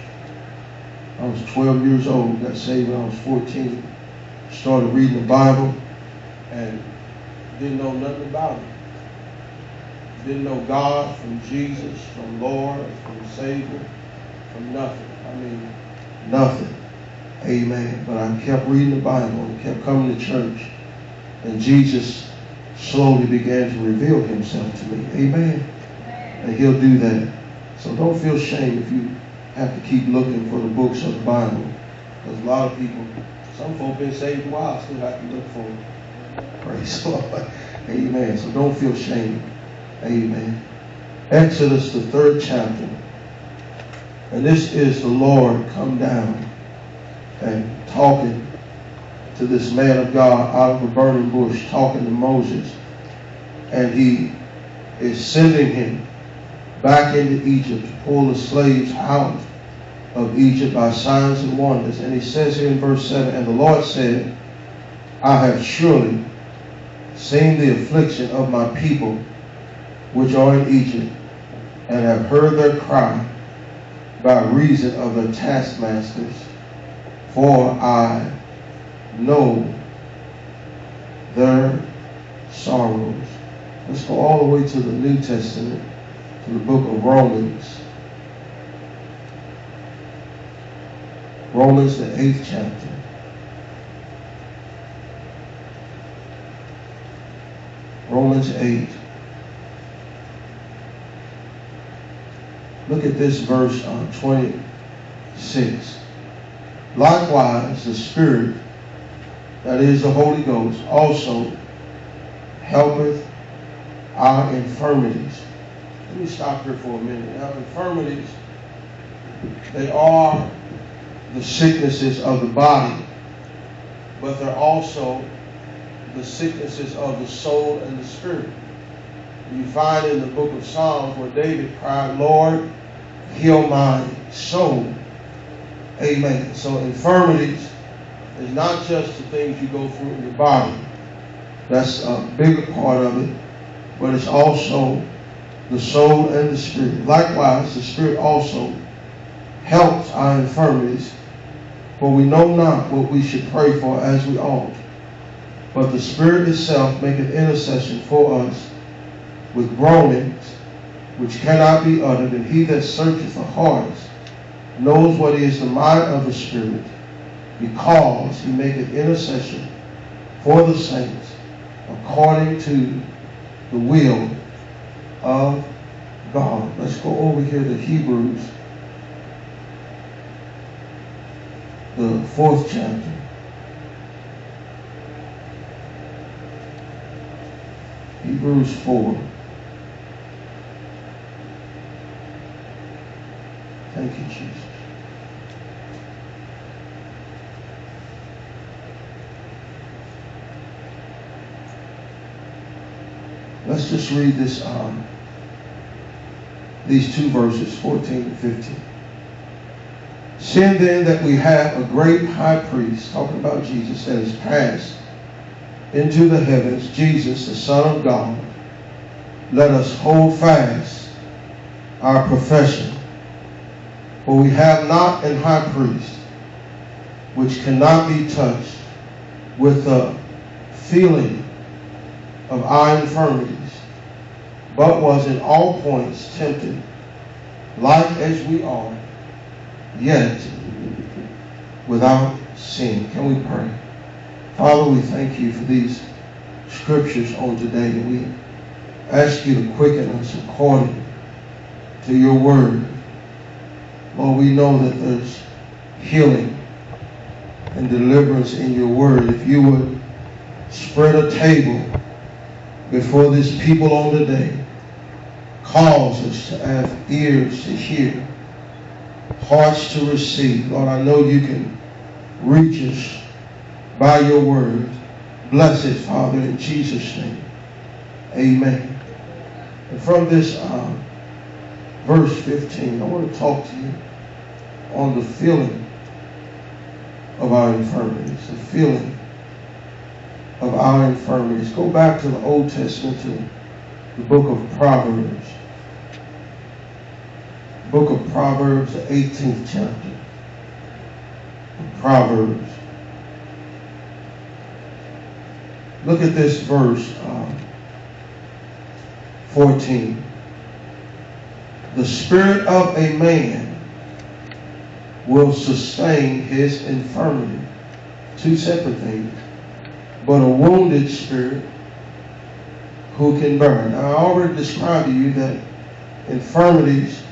I was 12 years old, got saved when I was 14. Started reading the Bible and didn't know nothing about it. Didn't know God from Jesus, from Lord, from Savior, from nothing. I mean, nothing. Amen. But I kept reading the Bible and kept coming to church. And Jesus slowly began to reveal himself to me. Amen. And he'll do that. So don't feel shame if you have to keep looking for the books of the Bible. Because a lot of people, some folk been saved a while, still have to look for them. Praise the Lord. Amen. So don't feel shame. Amen. Exodus, the third chapter. And this is the Lord come down and talking to this man of God out of a burning bush, talking to Moses. And he is sending him back into Egypt to pull the slaves out of Egypt by signs and wonders. And he says here in verse 7, And the Lord said, I have surely seen the affliction of my people which are in Egypt, and have heard their cry by reason of their taskmasters, for I know their sorrows. Let's go all the way to the New Testament, to the book of Romans. Romans, the eighth chapter. Romans 8. Look at this verse uh, 26. Likewise, the Spirit, that is the Holy Ghost, also helpeth our infirmities. Let me stop here for a minute. Now, infirmities, they are the sicknesses of the body, but they're also the sicknesses of the soul and the spirit. You find in the book of Psalms where David cried, Lord, heal my soul. Amen. So infirmities is not just the things you go through in your body. That's a bigger part of it. But it's also the soul and the spirit. Likewise, the spirit also helps our infirmities for we know not what we should pray for as we ought. But the Spirit itself maketh intercession for us with groanings which cannot be uttered, and he that searcheth the hearts knows what is the mind of the Spirit, because he maketh intercession for the saints according to the will of God. Let's go over here to Hebrews, the fourth chapter. Hebrews 4. Thank you, Jesus. Let's just read this, um, these two verses, 14 and 15. Seeing then that we have a great high priest, talking about Jesus, that is passed into the heavens, Jesus, the Son of God, let us hold fast our profession. For we have not an high priest which cannot be touched with the feeling of our infirmities, but was in all points tempted, like as we are, yet without sin. Can we pray? Father, we thank you for these scriptures on today. We ask you to quicken us according to your word. Lord, we know that there's healing and deliverance in your word. If you would spread a table before this people on today, cause us to have ears to hear, hearts to receive. Lord, I know you can reach us by your word. Bless it, Father, in Jesus' name. Amen. And from this uh, verse 15, I want to talk to you on the feeling of our infirmities, the feeling of our infirmities. Go back to the Old Testament, to the book of Proverbs. Book of Proverbs, the 18th chapter. Proverbs. Look at this verse um, 14. The spirit of a man will sustain his infirmity. Two separate things. But a wounded spirit who can burn. I already described to you that infirmities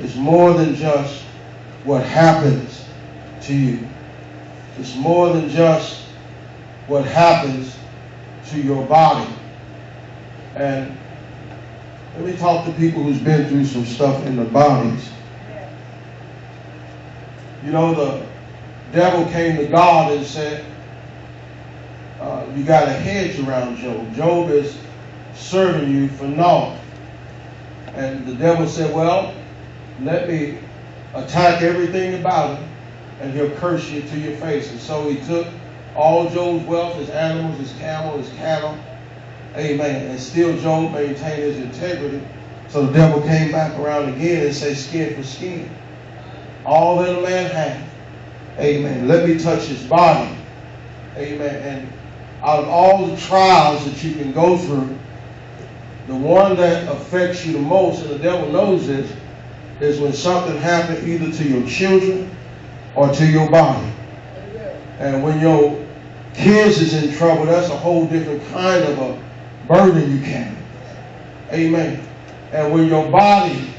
is more than just what happens to you. It's more than just what happens to your body. And let me talk to people who's been through some stuff in their bodies. You know, the devil came to God and said, uh, you got a hedge around Job. Job is serving you for naught. And the devil said, well, let me attack everything about him and he'll curse you to your face. And so he took all Job's wealth, his animals, his camel, his cattle. Amen. And still Job maintained his integrity. So the devil came back around again and said, skin for skin. All that a man hath. Amen. Let me touch his body. Amen. And out of all the trials that you can go through, the one that affects you the most, and the devil knows this, is when something happens either to your children or to your body. And when your kids is in trouble, that's a whole different kind of a burden you carry. Amen. And when your body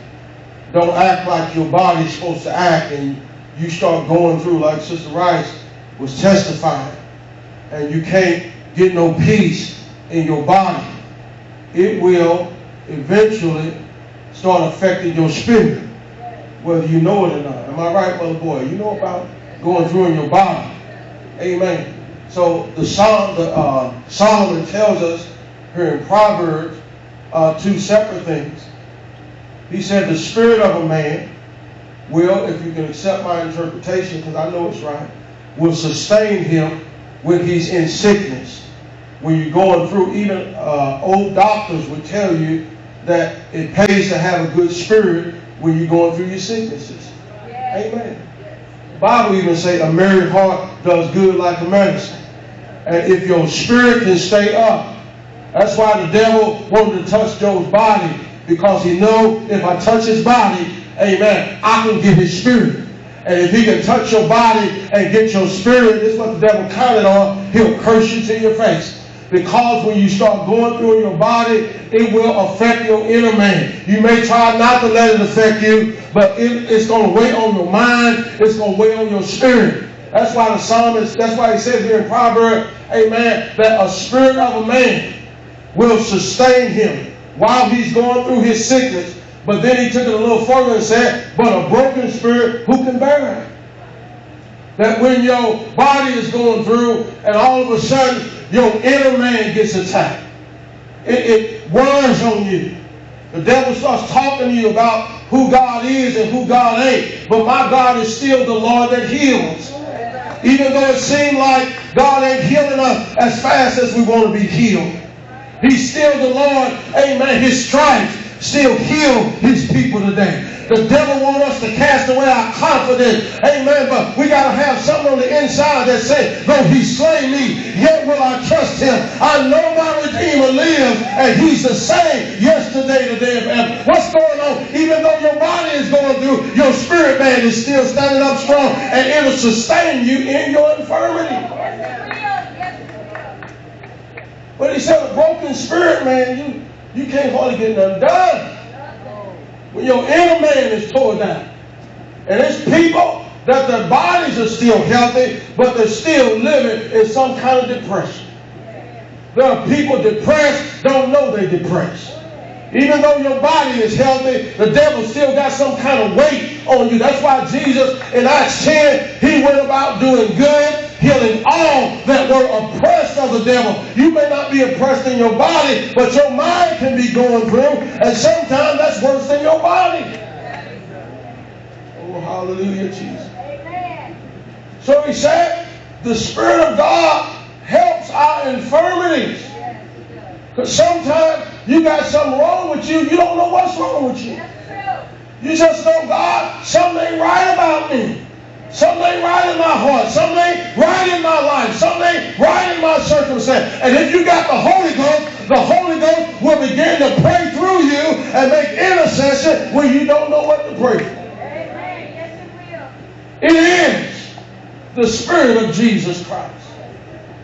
don't act like your body's supposed to act and you start going through like Sister Rice was testifying and you can't get no peace in your body, it will eventually start affecting your spirit, whether you know it or not. Am I right, brother Boy? You know about going through in your body. Amen. So the Psalm, the, uh, Solomon tells us here in Proverbs uh, two separate things. He said the spirit of a man will, if you can accept my interpretation, because I know it's right, will sustain him when he's in sickness. When you're going through, even uh, old doctors would tell you that it pays to have a good spirit when you're going through your sicknesses. Amen. The Bible even say a merry heart does good like a medicine. And if your spirit can stay up, that's why the devil wanted to touch Job's body because he know if I touch his body, amen, I can get his spirit. And if he can touch your body and get your spirit, this is what the devil counted on, he'll curse you to your face. Because when you start going through your body, it will affect your inner man. You may try not to let it affect you, but it, it's going to weigh on your mind. It's going to weigh on your spirit. That's why the psalmist, that's why he says here in Proverbs, amen, that a spirit of a man will sustain him while he's going through his sickness. But then he took it a little further and said, but a broken spirit, who can bear it? That when your body is going through and all of a sudden your inner man gets attacked. It, it wears on you. The devil starts talking to you about who God is and who God ain't. But my God is still the Lord that heals. Even though it seems like God ain't healing us as fast as we want to be healed. He's still the Lord. Amen. His stripes still heal his people today. The devil wants us to cast away our confidence. Amen. But we got to have something on the inside that says, though he slay me, yet will I trust him. I know my Redeemer lives, and he's the same yesterday, today, and forever. What's going on? Even though your body is going through, your spirit man is still standing up strong, and it'll sustain you in your infirmity. But he said, a broken spirit, man, you, you can't hardly get nothing done when your inner man is torn down. And it's people that their bodies are still healthy, but they're still living in some kind of depression. There are people depressed, don't know they're depressed. Even though your body is healthy, the devil still got some kind of weight on you. That's why Jesus in Acts 10, he went about doing good, healing all that were oppressed of the devil. You may not be oppressed in your body, but your mind can be going through, and sometimes that's worse than your body. Oh, hallelujah, Jesus. Amen. So he said, the Spirit of God helps our infirmities. Because sometimes you got something wrong with you, you don't know what's wrong with you. You just know, God, something ain't right about me. Something ain't right in my heart. Something ain't right in my life. Something ain't right in my circumstance. And if you got the Holy Ghost, the Holy Ghost will begin to pray through you and make intercession when you don't know what to pray for. Amen. Yes, it will. It is the Spirit of Jesus Christ.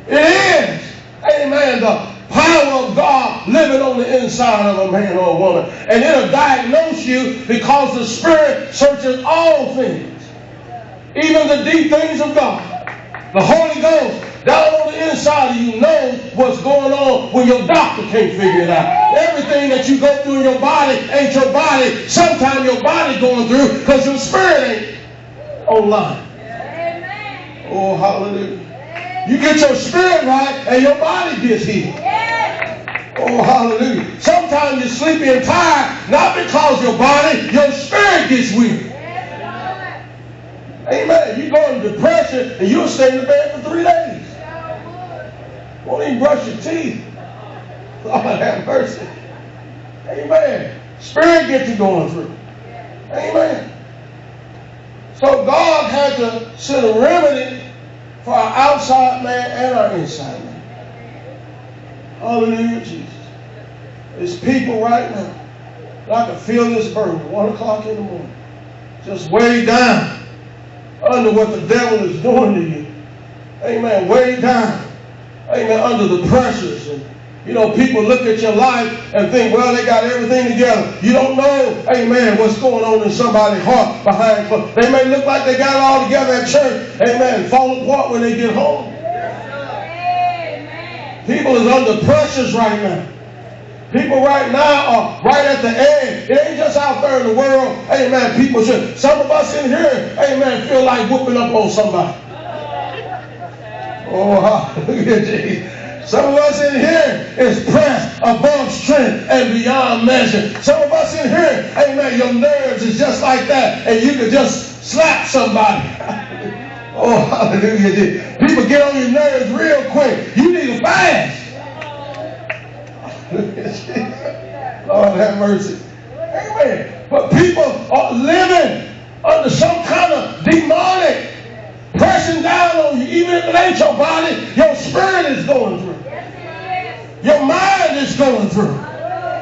It is, amen, the power of God living on the inside of a man or a woman. And it'll diagnose you because the Spirit searches all things even the deep things of God. The Holy Ghost down on the inside of you knows what's going on when your doctor can't figure it out. Everything that you go through in your body ain't your body. Sometimes your body going through because your spirit ain't online. Oh, hallelujah. You get your spirit right and your body gets healed. Oh, hallelujah. Sometimes you're sleepy and tired, not because your body, your spirit gets weak. Amen. You go into depression and you'll stay in the bed for three days. Won't even brush your teeth. Lord have mercy. Amen. Spirit gets you going through. Amen. So God had to send a remedy for our outside man and our inside man. Hallelujah, Jesus. There's people right now. I can feel this burden. One o'clock in the morning. Just way down under what the devil is doing to you. Amen. Way down. Amen. Under the pressures. And, you know, people look at your life and think, well, they got everything together. You don't know, amen, what's going on in somebody's heart behind. They may look like they got it all together at church. Amen. Fall apart when they get home. People is under pressures right now. People right now are right at the edge. It ain't just out there in the world. Amen. People should. Some of us in here, amen, feel like whooping up on somebody. Oh, hallelujah, Jesus. Some of us in here is pressed above strength and beyond measure. Some of us in here, amen, your nerves is just like that, and you can just slap somebody. oh, hallelujah. People get on your nerves real quick. You need a fast. Lord have mercy. Amen. But people are living under some kind of demonic pressing down on you. Even if it ain't your body, your spirit is going through. Your mind is going through.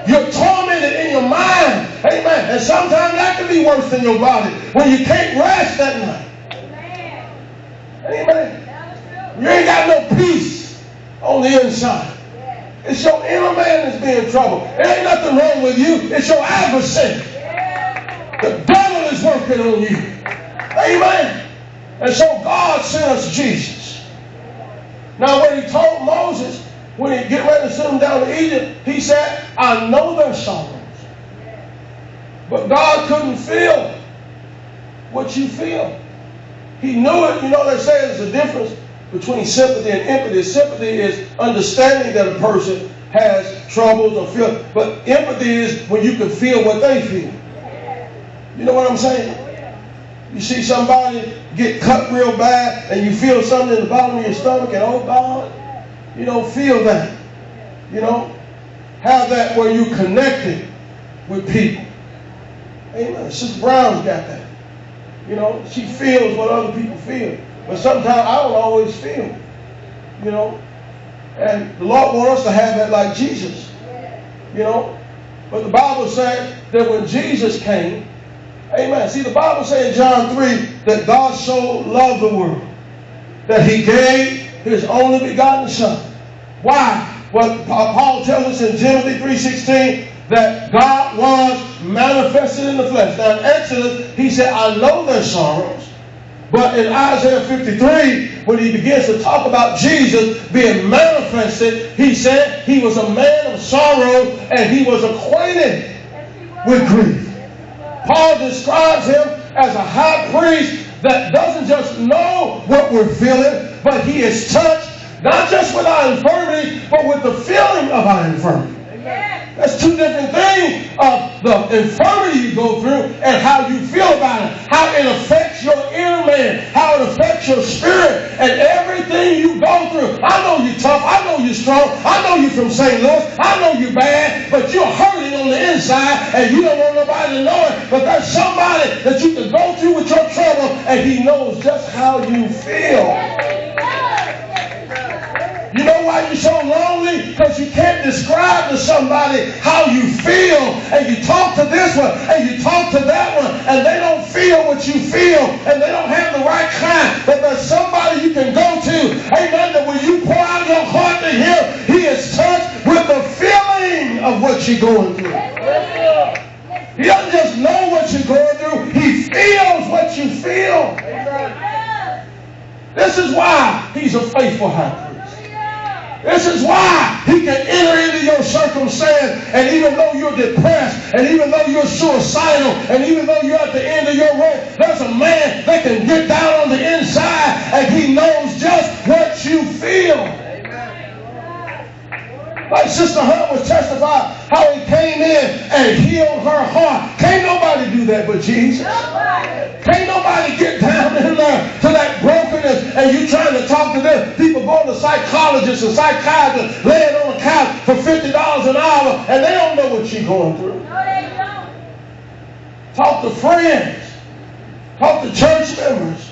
You're tormented in your mind. Amen. And sometimes that can be worse than your body when you can't rest at night. Amen. You ain't got no peace on the inside. It's your inner man that's being troubled. trouble. There ain't nothing wrong with you. It's your adversary. The devil is working on you. Amen. And so God sent us Jesus. Now when he told Moses, when he get ready to send them down to Egypt, he said, I know their sorrows. But God couldn't feel what you feel. He knew it. You know, what they say there's a difference between sympathy and empathy. Sympathy is understanding that a person has troubles or feel, but empathy is when you can feel what they feel. You know what I'm saying? You see somebody get cut real bad and you feel something in the bottom of your stomach and oh God, you don't feel that. You know? Have that where you connected with people. Amen. Sister Brown's got that. You know, she feels what other people feel. But sometimes I don't always feel. You know. And the Lord wants us to have that like Jesus. You know. But the Bible said that when Jesus came, Amen. See, the Bible says in John 3 that God so loved the world that he gave his only begotten son. Why? What Paul tells us in Timothy 3.16 that God was manifested in the flesh. Now in Exodus, he said, I know their sorrows. But in Isaiah 53, when he begins to talk about Jesus being manifested, he said he was a man of sorrow and he was acquainted with grief. Paul describes him as a high priest that doesn't just know what we're feeling, but he is touched not just with our infirmity, but with the feeling of our infirmity. That's two different things of the infirmity you go through and how you feel about it. How it affects your inner man. How it affects your spirit and everything you go through. I know you're tough. I know you're strong. I know you're from St. Louis. I know you're bad, but you're hurting on the inside and you don't want nobody to know it. But there's somebody that you can go through with your trouble and he knows just how you feel. You know why you're so lonely? Because you can't describe to somebody how you feel. And you talk to this one and you talk to that one and they don't feel what you feel and they don't have the right kind. But there's somebody you can go to. Amen. That when you pour out your heart to him, he is touched with the feeling of what you're going through. He doesn't just know what you're going through. He feels what you feel. This is why he's a faithful high this is why he can enter into your circumstance and even though you're depressed and even though you're suicidal and even though you're at the end of your rope, there's a man that can get down on the inside and he knows just what you feel. Like Sister Hunt was testifying how he came in and healed her heart. Can't nobody do that but Jesus. Can't nobody get down in there to that brokenness and you trying to talk to them. People going to psychologists and psychiatrists laying on a couch for $50 an hour and they don't know what you're going through. No, Talk to friends. Talk to church members.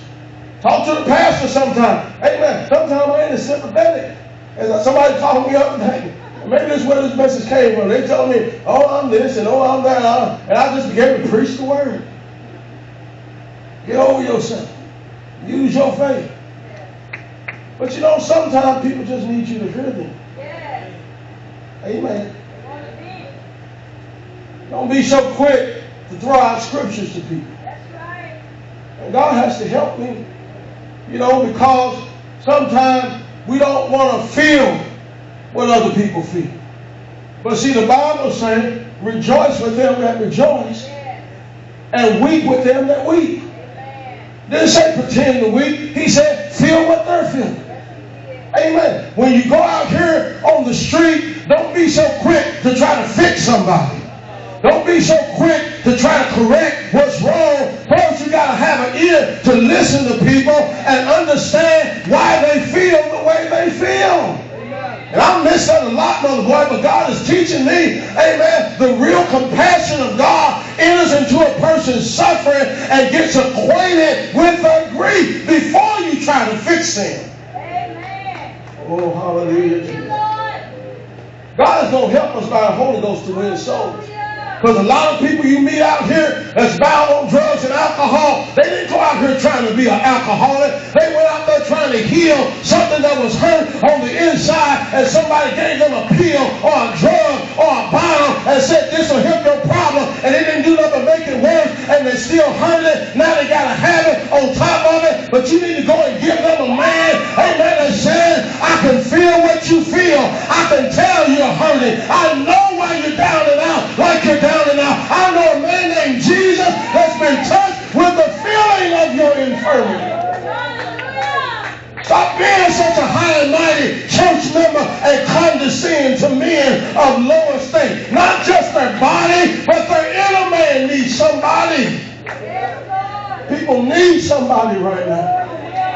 Talk to the pastor sometimes. Amen. Sometimes I ain't as sympathetic. And somebody called me up and Maybe that's where this message came from. They told me, oh, I'm this and oh, I'm that. Uh, and I just began to preach the word. Get over yourself. Use your faith. But you know, sometimes people just need you to hear them. Amen. Don't be so quick to throw out scriptures to people. And God has to help me. You know, because sometimes we don't want to feel what other people feel. But see, the Bible says, rejoice with them that rejoice and weep with them that weep. Didn't say pretend to weep. He said, feel what they're feeling. Amen. When you go out here on the street, don't be so quick to try to fix somebody. Don't be so quick to try to correct what's wrong. First, you got to have an ear to listen to people and understand why they feel the way they feel. And I miss that a lot, Brother Boy, but God is teaching me, amen, the real compassion of God enters into a person's suffering and gets acquainted with their grief before you try to fix them. Amen. Oh, hallelujah. God is going to help us by the Holy Ghost to win souls. Because a lot of people you meet out here that's bound on drugs and alcohol, they didn't go out here trying to be an alcoholic. They went out there trying to heal something that was hurt on the inside, and somebody gave them a pill or a drug or a bottle and said this will help your problem, and they didn't do nothing but make it worse, and they still hurt it. Now they got a habit on top of it, but you need to go and give them a man, amen, that says, I can feel what you feel. I can tell you're hurting. I know why you're down and out like you're down now. I know a man named Jesus that's been touched with the feeling of your infirmity. Stop being such a high and mighty church member and condescend to men of low estate. Not just their body, but their inner man needs somebody. People need somebody right now.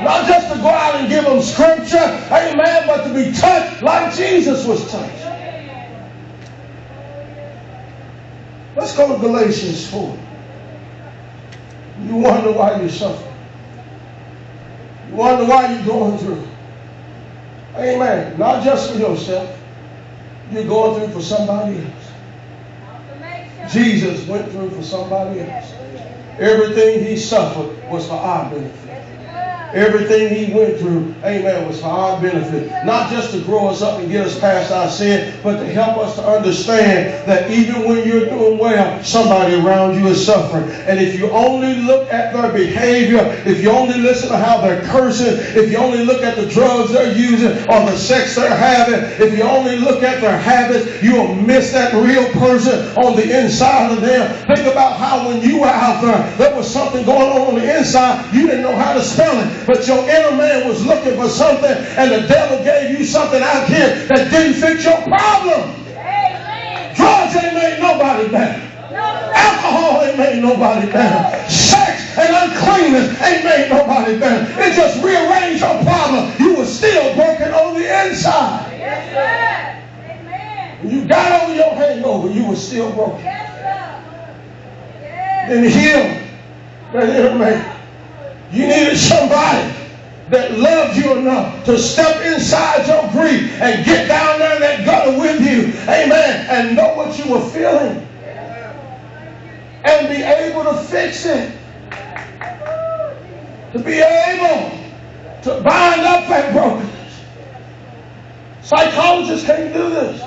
Not just to go out and give them scripture, amen, but to be touched like Jesus was touched. Let's go to Galatians 4. You wonder why you're suffering. You wonder why you're going through. Amen. Not just for yourself. You're going through for somebody else. Jesus went through for somebody else. Everything he suffered was for our benefit. Everything he went through, amen, was for our benefit. Not just to grow us up and get us past our sin, but to help us to understand that even when you're doing well, somebody around you is suffering. And if you only look at their behavior, if you only listen to how they're cursing, if you only look at the drugs they're using or the sex they're having, if you only look at their habits, you'll miss that real person on the inside of them. Think about how when you were out there, there was something going on on the inside, you didn't know how to spell it but your inner man was looking for something, and the devil gave you something out here that didn't fit your problem. Amen. Drugs ain't made nobody better. Alcohol ain't made nobody better. Sex and uncleanness ain't made nobody better. It just rearranged your problem. You were still broken on the inside. Yes, sir. Amen. When you got over your hangover, you were still broken. Yes, sir. Yes. And healed that inner man. You needed somebody that loved you enough to step inside your grief and get down there in that gutter with you. Amen. And know what you were feeling. And be able to fix it. To be able to bind up that brokenness. Psychologists can't do this.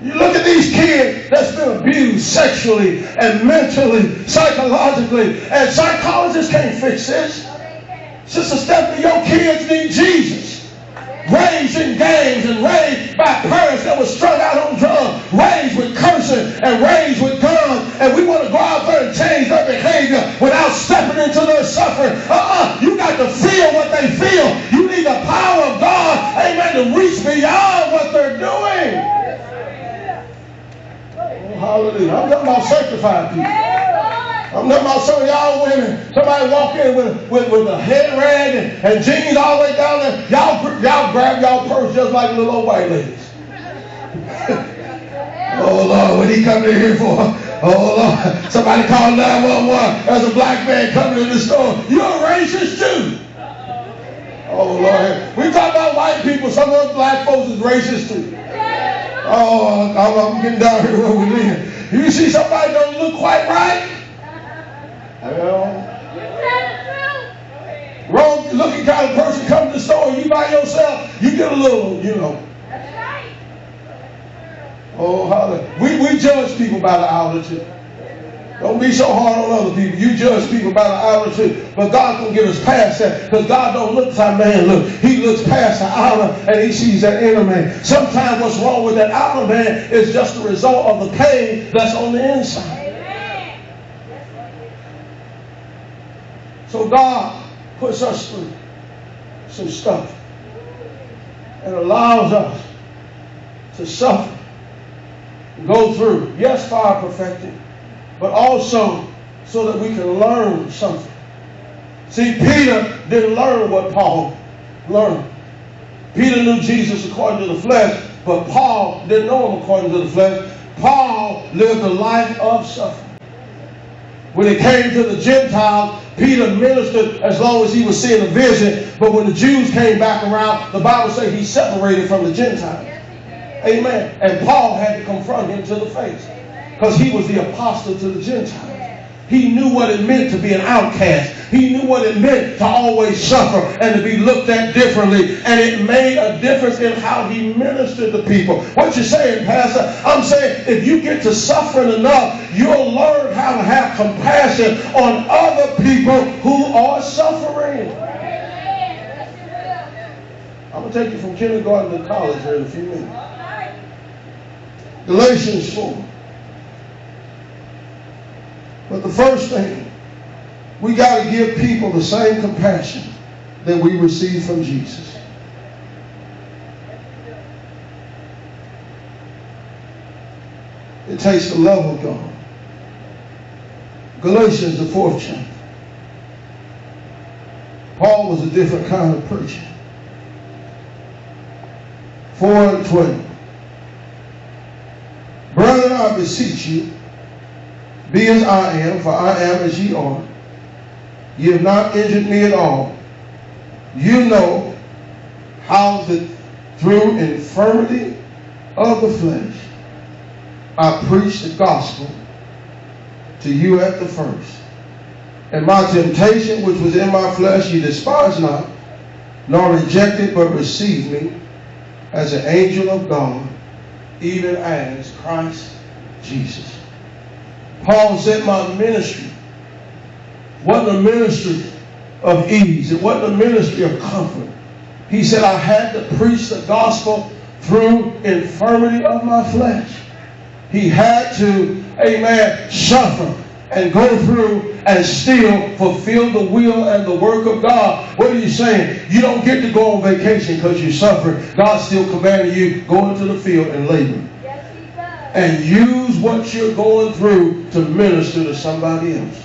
You look at these kids that's been abused sexually and mentally, psychologically, and psychologists can't fix this. Sister Stephanie, your kids need Jesus. Raised in gangs and raised by parents that were strung out on drugs, raised with cursing and raised with guns, and we want to go out there and change their behavior without stepping into their suffering. Uh-uh. You got to feel what they feel. You need the power of God, amen, to reach beyond what they're doing. Hallelujah. I'm talking about sanctified people. I'm talking about some of y'all women. Somebody walk in with, with, with a head rag and, and jeans all the way down there. Y'all, y'all grab y'all purse just like little old white ladies. oh, Lord, what he coming in here for? Oh, Lord. Somebody call 911. There's a black man coming in the store. You're a racist too. Oh, Lord. We talk about white people. Some of us black folks is racist too. Oh, I'm, getting down here where we live. You see somebody don't look quite right? Well, wrong looking kind of person come to the store you by yourself, you get a little, you know. That's right. Oh, hallelujah. We, we judge people by the outward. Don't be so hard on other people. You judge people by the outer too. But God's going to get us past that because God don't look how man look. He looks past the outer and he sees that inner man. Sometimes what's wrong with that outer man is just the result of the pain that's on the inside. So God puts us through some stuff and allows us to suffer, go through. Yes, fire perfected but also so that we can learn something. See, Peter didn't learn what Paul learned. Peter knew Jesus according to the flesh, but Paul didn't know him according to the flesh. Paul lived a life of suffering. When it came to the Gentiles, Peter ministered as long as he was seeing a vision. But when the Jews came back around, the Bible says he separated from the Gentiles. Amen. And Paul had to confront him to the face. Because he was the apostle to the Gentiles. He knew what it meant to be an outcast. He knew what it meant to always suffer and to be looked at differently. And it made a difference in how he ministered to people. What you saying, Pastor? I'm saying if you get to suffering enough, you'll learn how to have compassion on other people who are suffering. I'm going to take you from kindergarten to college here in a few minutes. Galatians 4. But the first thing, we got to give people the same compassion that we receive from Jesus. It takes the love of God. Galatians, the fourth chapter. Paul was a different kind of preacher. 4 and 12. Brethren, I beseech you, be as I am, for I am as ye are. Ye have not injured me at all. You know how that through infirmity of the flesh I preached the gospel to you at the first. And my temptation which was in my flesh ye despised not, nor rejected, but received me as an angel of God, even as Christ Jesus. Paul said, My ministry wasn't a ministry of ease, it wasn't a ministry of comfort. He said, I had to preach the gospel through infirmity of my flesh. He had to, amen, suffer and go through and still fulfill the will and the work of God. What are you saying? You don't get to go on vacation because you suffer. God still commanding you, go into the field and labor and use what you're going through to minister to somebody else.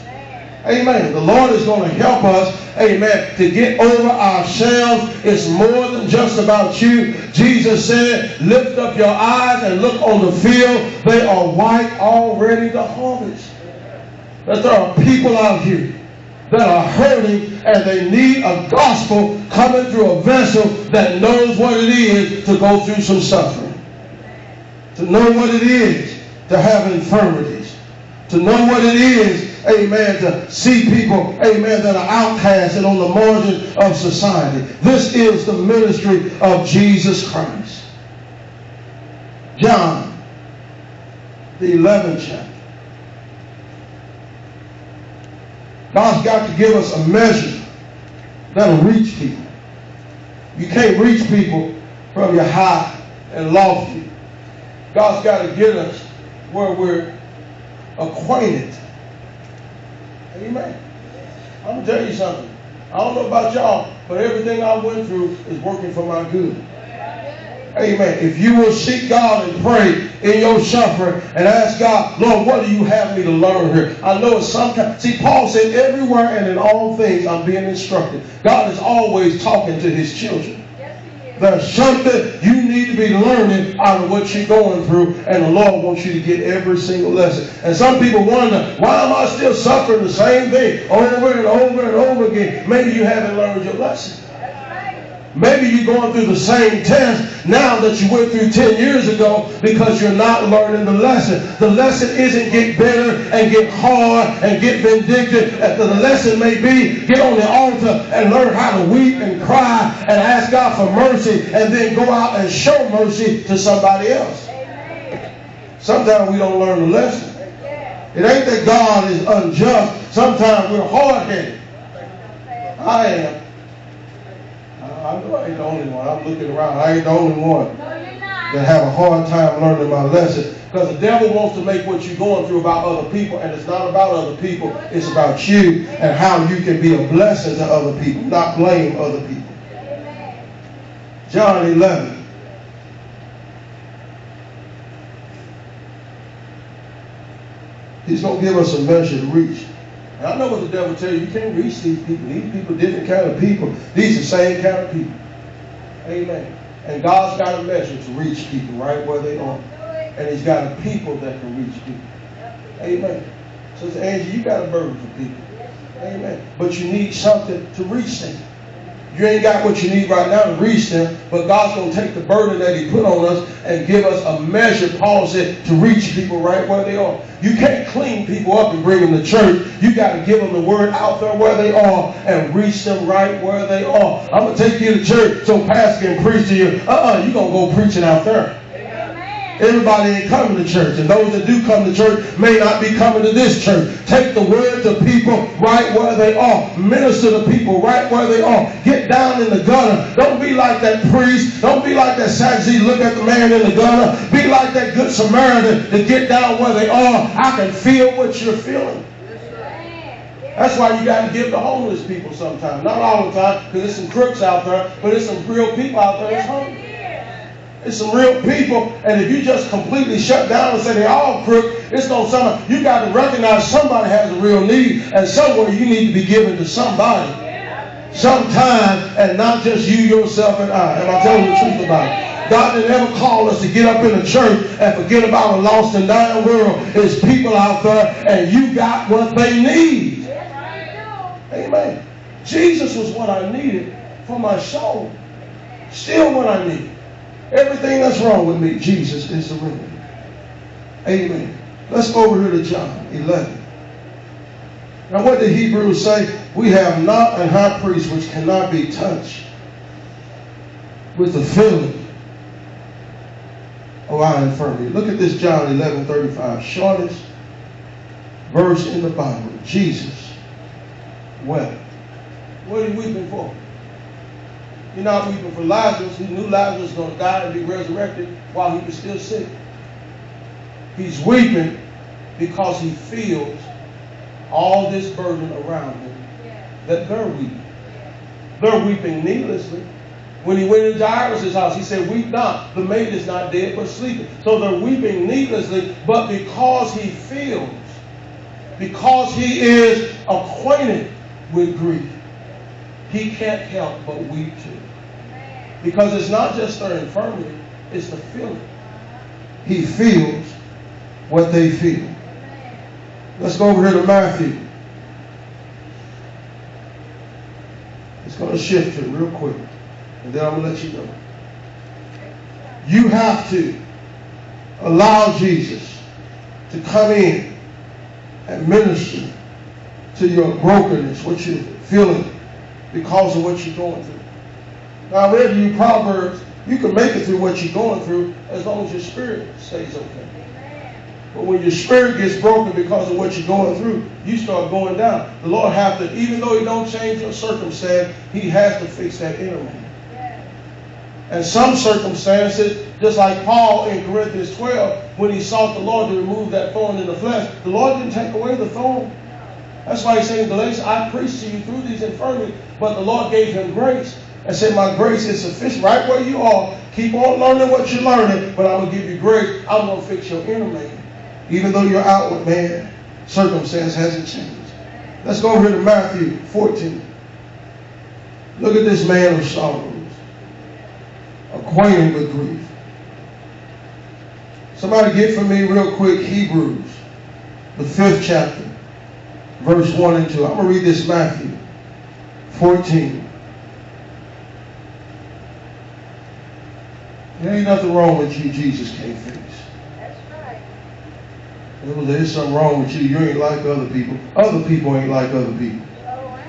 Amen. The Lord is going to help us, amen, to get over ourselves. It's more than just about you. Jesus said, lift up your eyes and look on the field. They are white already to harvest. That there are people out here that are hurting and they need a gospel coming through a vessel that knows what it is to go through some suffering to know what it is to have infirmities, to know what it is, amen, to see people, amen, that are outcast and on the margin of society. This is the ministry of Jesus Christ. John, the 11th chapter. God's got to give us a measure that'll reach people. You can't reach people from your high and lofty God's got to get us where we're acquainted. Amen. I'm going to tell you something. I don't know about y'all, but everything I went through is working for my good. Amen. If you will seek God and pray in your suffering and ask God, Lord, what do you have me to learn here? I know it's sometimes. See, Paul said, everywhere and in all things I'm being instructed. God is always talking to his children. There's something you need to be learning out of what you're going through, and the Lord wants you to get every single lesson. And some people wonder, why am I still suffering the same thing over and over and over again? Maybe you haven't learned your lesson. Maybe you're going through the same test now that you went through 10 years ago because you're not learning the lesson. The lesson isn't get bitter and get hard and get vindictive. Uh, the lesson may be get on the altar and learn how to weep and cry and ask God for mercy and then go out and show mercy to somebody else. Sometimes we don't learn the lesson. It ain't that God is unjust. Sometimes we're hard-headed. I am. I know I ain't the only one. I'm looking around. I ain't the only one that have a hard time learning my lesson. Because the devil wants to make what you're going through about other people, and it's not about other people. It's about you and how you can be a blessing to other people, not blame other people. John 11. He's going to give us a measure to reach. And I know what the devil tell you. You can't reach these people. These people different kind of people. These are the same kind of people. Amen. And God's got a measure to reach people right where they are. And he's got a people that can reach people. Amen. Sister Angie, you got a burden for people. Amen. But you need something to reach them. You ain't got what you need right now to reach them, but God's going to take the burden that He put on us and give us a measure, Paul said, to reach people right where they are. You can't clean people up and bring them to church. You got to give them the word out there where they are and reach them right where they are. I'm going to take you to church so pastor can preach to you. Uh-uh, you're going to go preaching out there. Everybody ain't coming to church. And those that do come to church may not be coming to this church. Take the word to people right where they are. Minister to people right where they are. Get down in the gutter. Don't be like that priest. Don't be like that Sadducee. Look at the man in the gutter. Be like that good Samaritan to get down where they are. I can feel what you're feeling. That's why you got to give to homeless people sometimes. Not all the time, because there's some crooks out there, but there's some real people out there that's hungry. It's some real people, and if you just completely shut down and say they're all crook, it's gonna sound. You got to recognize somebody has a real need, and somewhere you need to be given to somebody, sometime, and not just you, yourself, and I. Am I telling the truth about it? God didn't ever call us to get up in a church and forget about a lost and dying world. There's people out there, and you got what they need. Amen. Jesus was what I needed for my soul. Still what I need. Everything that's wrong with me, Jesus is the remedy. Amen. Let's go over here to John 11. Now, what did Hebrews say? We have not a high priest which cannot be touched with the feeling of our infirmity. Look at this John 11 35. Shortest verse in the Bible. Jesus wept. What are you weeping for? You're not weeping for Lazarus. He knew Lazarus was going to die and be resurrected while he was still sick. He's weeping because he feels all this burden around him that they're weeping. They're weeping needlessly. When he went into Jairus' house, he said, Weep not. The maid is not dead, but sleeping. So they're weeping needlessly, but because he feels, because he is acquainted with grief, he can't help but weep too. Because it's not just their infirmity, it's the feeling. He feels what they feel. Let's go over here to Matthew. It's going to shift it real quick. And then I'm going to let you know. You have to allow Jesus to come in and minister to your brokenness, what you're feeling because of what you're going through. Now, I read you Proverbs. You can make it through what you're going through as long as your spirit stays okay. But when your spirit gets broken because of what you're going through, you start going down. The Lord have to, even though He don't change your circumstance, He has to fix that inner man. And some circumstances, just like Paul in Corinthians 12, when he sought the Lord to remove that thorn in the flesh, the Lord didn't take away the thorn. That's why he said in Galatians, I preached to you through these infirmities, but the Lord gave him grace and said, My grace is sufficient right where you are. Keep on learning what you're learning, but I'm going to give you grace. I'm going to fix your inner man. Even though your outward man circumstance hasn't changed. Let's go over to Matthew 14. Look at this man of sorrows, acquainted with grief. Somebody get for me real quick Hebrews, the fifth chapter, verse 1 and 2. I'm going to read this Matthew 14. There ain't nothing wrong with you Jesus can't fix. That's right. Well, there's something wrong with you. You ain't like other people. Other people ain't like other people. Oh,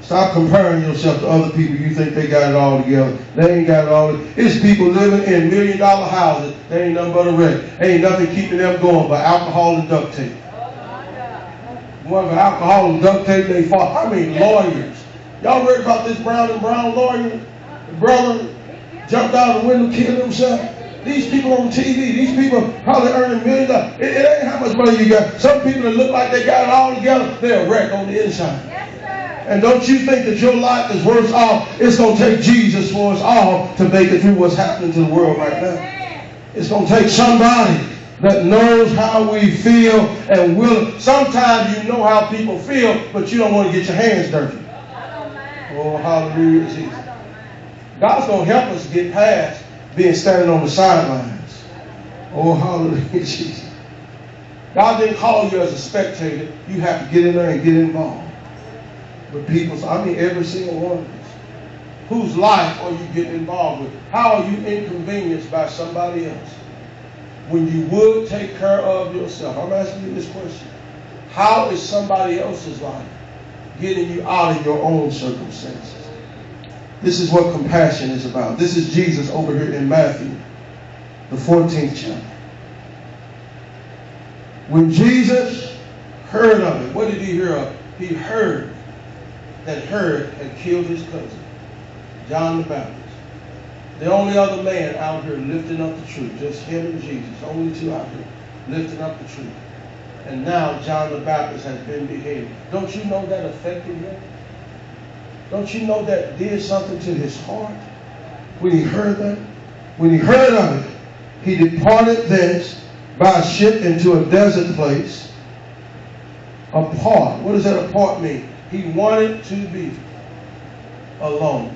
Stop comparing yourself to other people. You think they got it all together. They ain't got it all. It's people living in million dollar houses. They ain't nothing but a wreck. Ain't nothing keeping them going but alcohol and duct tape. Oh, my God. One of alcohol and duct tape, they fought. I mean, lawyers. Y'all read about this Brown and Brown lawyer? The brother jumped out of the window, killed himself. These people on TV, these people probably earning millions. dollars. It, it ain't how much money you got. Some people that look like they got it all together, they're a wreck on the inside. Yes, sir. And don't you think that your life is worse off? It's going to take Jesus for us all to make it through what's happening to the world right now. It's going to take somebody that knows how we feel and will. Sometimes you know how people feel, but you don't want to get your hands dirty. I don't mind. Oh, hallelujah, Jesus. God's going to help us get past being standing on the sidelines. Oh, hallelujah, Jesus. God didn't call you as a spectator. You have to get in there and get involved. But people, I mean, every single one of us. Whose life are you getting involved with? How are you inconvenienced by somebody else? When you would take care of yourself. I'm asking you this question. How is somebody else's life getting you out of your own circumstances? This is what compassion is about. This is Jesus over here in Matthew, the 14th chapter. When Jesus heard of it, what did he hear of? He heard that Herod had killed his cousin, John the Baptist. The only other man out here lifting up the truth, just him and Jesus, only two out here lifting up the truth. And now John the Baptist has been beheaded. Don't you know that affected him? Don't you know that did something to his heart when he heard that? When he heard of it, he departed thence by ship into a desert place apart. What does that apart mean? He wanted to be alone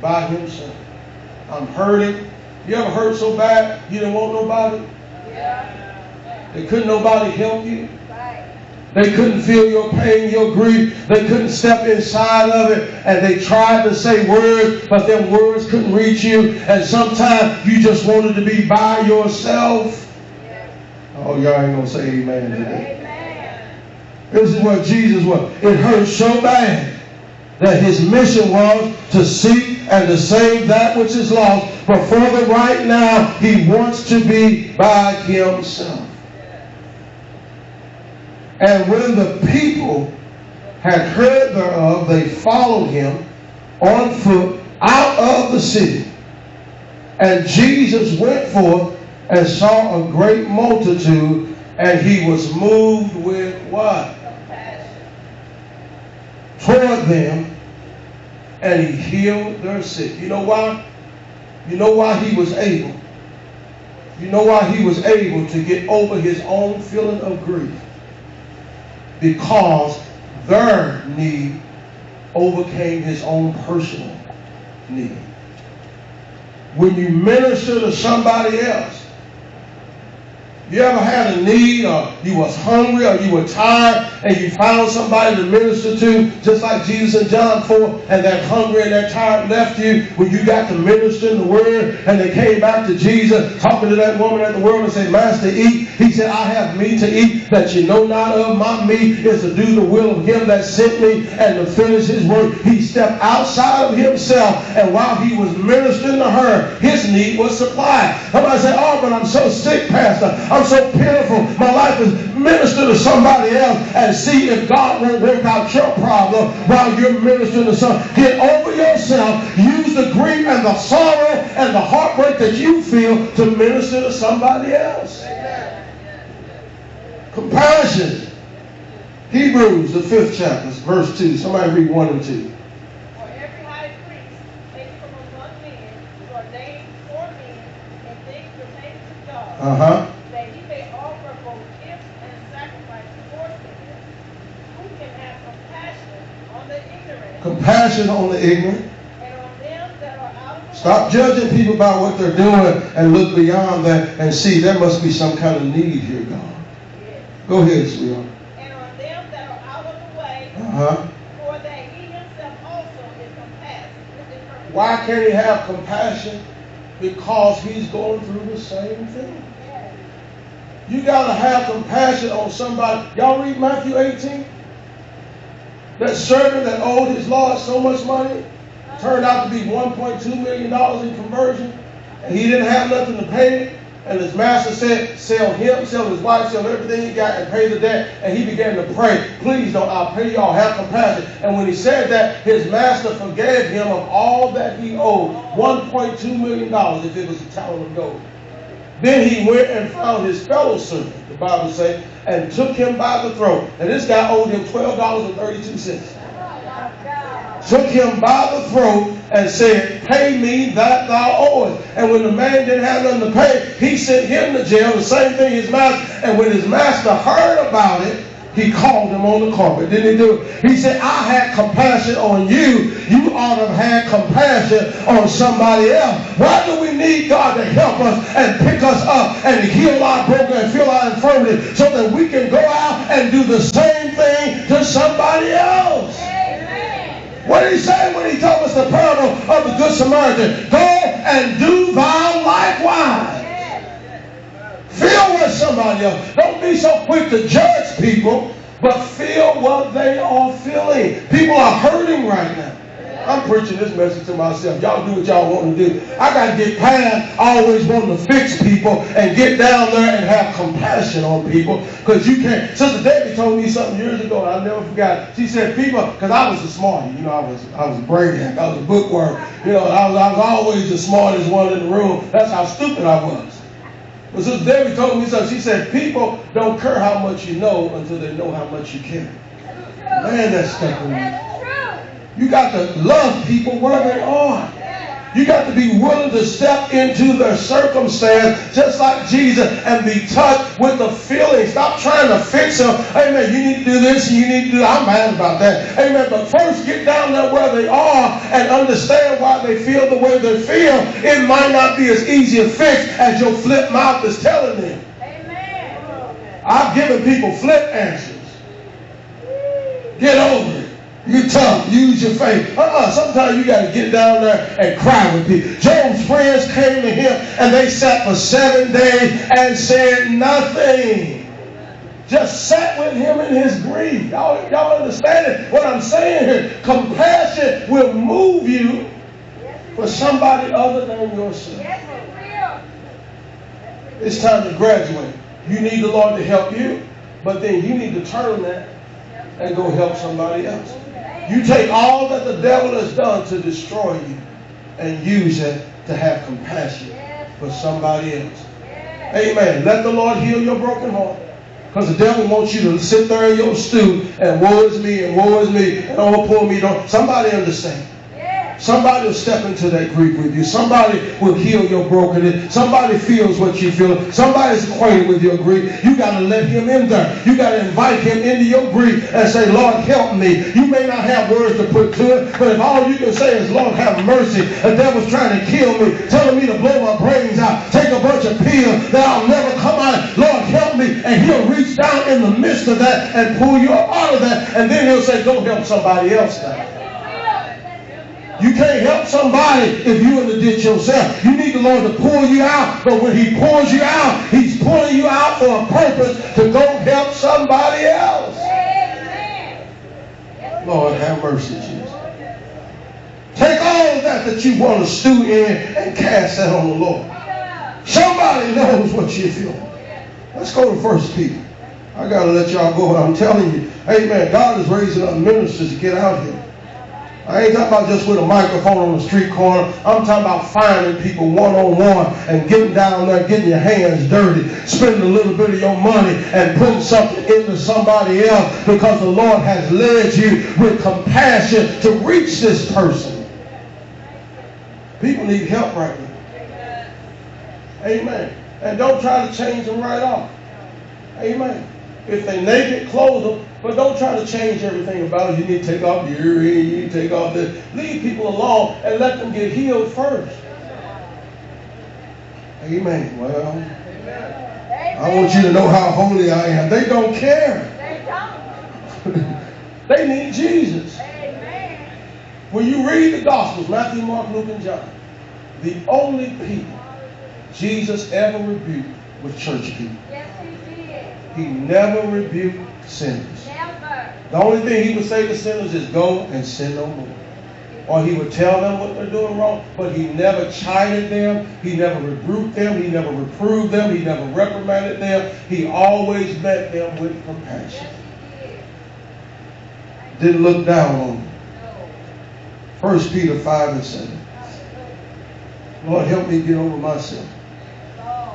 by himself. I'm hurting. You ever hurt so bad you didn't want nobody? Yeah. They couldn't nobody help you. They couldn't feel your pain, your grief. They couldn't step inside of it. And they tried to say words, but them words couldn't reach you. And sometimes you just wanted to be by yourself. Oh, y'all ain't going to say amen today. Amen. This is what Jesus was. It hurt so bad that his mission was to seek and to save that which is lost. But for the right now, he wants to be by himself. And when the people had heard thereof, they followed him on foot out of the city. And Jesus went forth and saw a great multitude, and he was moved with what? Toward them, and he healed their sick. You know why? You know why he was able? You know why he was able to get over his own feeling of grief? Because their need overcame his own personal need. When you minister to somebody else, you ever had a need or you was hungry or you were tired and you found somebody to minister to, just like Jesus in John 4, and that hungry and that tired left you when you got to minister in the word and they came back to Jesus talking to that woman at the world and said, Master, eat. He said, I have meat to eat that you know not of. My meat is to do the will of him that sent me and to finish his work. He stepped outside of himself and while he was ministering to her, his need was supplied. Somebody said, oh, but I'm so sick, Pastor. I'm so pitiful. My life is minister to somebody else and see if God won't work out your problem while you're ministering to someone. Get over yourself. Use the grief and the sorrow and the heartbreak that you feel to minister to somebody else. Compassion. Hebrews, the fifth chapter, verse 2. Somebody read 1 and 2. Uh-huh. compassion on the ignorant. Stop judging people by what they're doing and look beyond that and see there must be some kind of need here, God. Go ahead, sweetheart. And on them that are out of the way, uh-huh. for that he himself also is. Why can't he have compassion? Because he's going through the same thing. You got to have compassion on somebody. Y'all read Matthew 18? That servant that owed his Lord so much money turned out to be $1.2 million in conversion. And he didn't have nothing to pay. And his master said, sell him, sell his wife, sell everything he got and pay the debt. And he began to pray, please don't, I'll pay y'all, have compassion. And when he said that, his master forgave him of all that he owed, $1.2 million if it was a talent of gold. Then he went and found his fellow servant, the Bible says, and took him by the throat. And this guy owed him $12.32. Took him by the throat and said, Pay me that thou owest. And when the man didn't have nothing to pay, he sent him to jail. The same thing his master. And when his master heard about it, he called him on the carpet. Didn't he do it? He said, I had compassion on you. You ought to have had compassion on somebody else. Why do we need God to help us and pick us up and heal our broken and feel our infirmity so that we can go out and do the same thing to somebody else? Amen. What did he say when he told us the parable of the Good Samaritan? Go and do thou likewise. Feel with somebody else. Don't be so quick to judge people, but feel what they are feeling. People are hurting right now. I'm preaching this message to myself. Y'all do what y'all want to do. I got to get past always wanting to fix people and get down there and have compassion on people because you can't. Sister Debbie told me something years ago, and I never forgot. She said, people, because I was a smarty, you know, I was I was a brainiac, I was a bookworm. You know, I was, I was always the smartest one in the room. That's how stupid I was. But Sister Debbie told me something. She said, people don't care how much you know until they know how much you care. Man, that stuck with me. You got to love people where they are. You got to be willing to step into their circumstance just like Jesus and be touched with the feelings. Stop trying to fix them. Amen. You need to do this and you need to do that. I'm mad about that. Amen. But first get down there where they are and understand why they feel the way they feel. It might not be as easy a fix as your flip mouth is telling them. Amen. I've given people flip answers. Get over it. You tough. Use your faith. Uh-uh. Sometimes you got to get down there and cry with people. Job's friends came to him and they sat for seven days and said nothing. Just sat with him in his grief. Y'all, y'all understand it? What I'm saying here, compassion will move you for somebody other than yourself. It's time to graduate. You need the Lord to help you, but then you need to turn that and go help somebody else. You take all that the devil has done to destroy you and use it to have compassion for somebody else. Amen. Let the Lord heal your broken heart. Because the devil wants you to sit there in your stew and woe is me and woe is me and oh poor me. Don't somebody understand? Somebody will step into that grief with you. Somebody will heal your brokenness. Somebody feels what you feel. Somebody's acquainted with your grief. You got to let him in there. You got to invite him into your grief and say, Lord, help me. You may not have words to put to it, but if all you can say is, Lord, have mercy. The devil's trying to kill me, telling me to blow my brains out, take a bunch of pills that I'll never come out. Lord, help me. And he'll reach down in the midst of that and pull you out of that. And then he'll say, go help somebody else now. You can't help somebody if you're in the ditch yourself. You need the Lord to pull you out. But when he pulls you out, he's pulling you out for a purpose to go help somebody else. Lord, have mercy, Jesus. Take all of that that you want to stew in and cast that on the Lord. Somebody knows what you feel. Let's go to First Peter. I got to let y'all go, but I'm telling you, amen, God is raising up ministers to get out here. I ain't talking about just with a microphone on the street corner. I'm talking about finding people one on one and getting down there, getting your hands dirty, spending a little bit of your money and putting something into somebody else because the Lord has led you with compassion to reach this person. People need help right now. Amen. And don't try to change them right off. Amen. If they naked, clothe them. But don't try to change everything about it. You need to take off your earring. You need to take off this. Leave people alone and let them get healed first. Amen. Well, I want you to know how holy I am. They don't care. they don't. they need Jesus. When you read the Gospels, Matthew, Mark, Luke, and John, the only people Jesus ever rebuked were church people. He never rebuked sinners. The only thing he would say to sinners is go and sin no more. Or he would tell them what they're doing wrong, but he never chided them. He never rebuked them. He never reproved them. He never reprimanded them. He always met them with compassion. Didn't look down on them. First Peter 5 and 7. Lord, help me get over myself.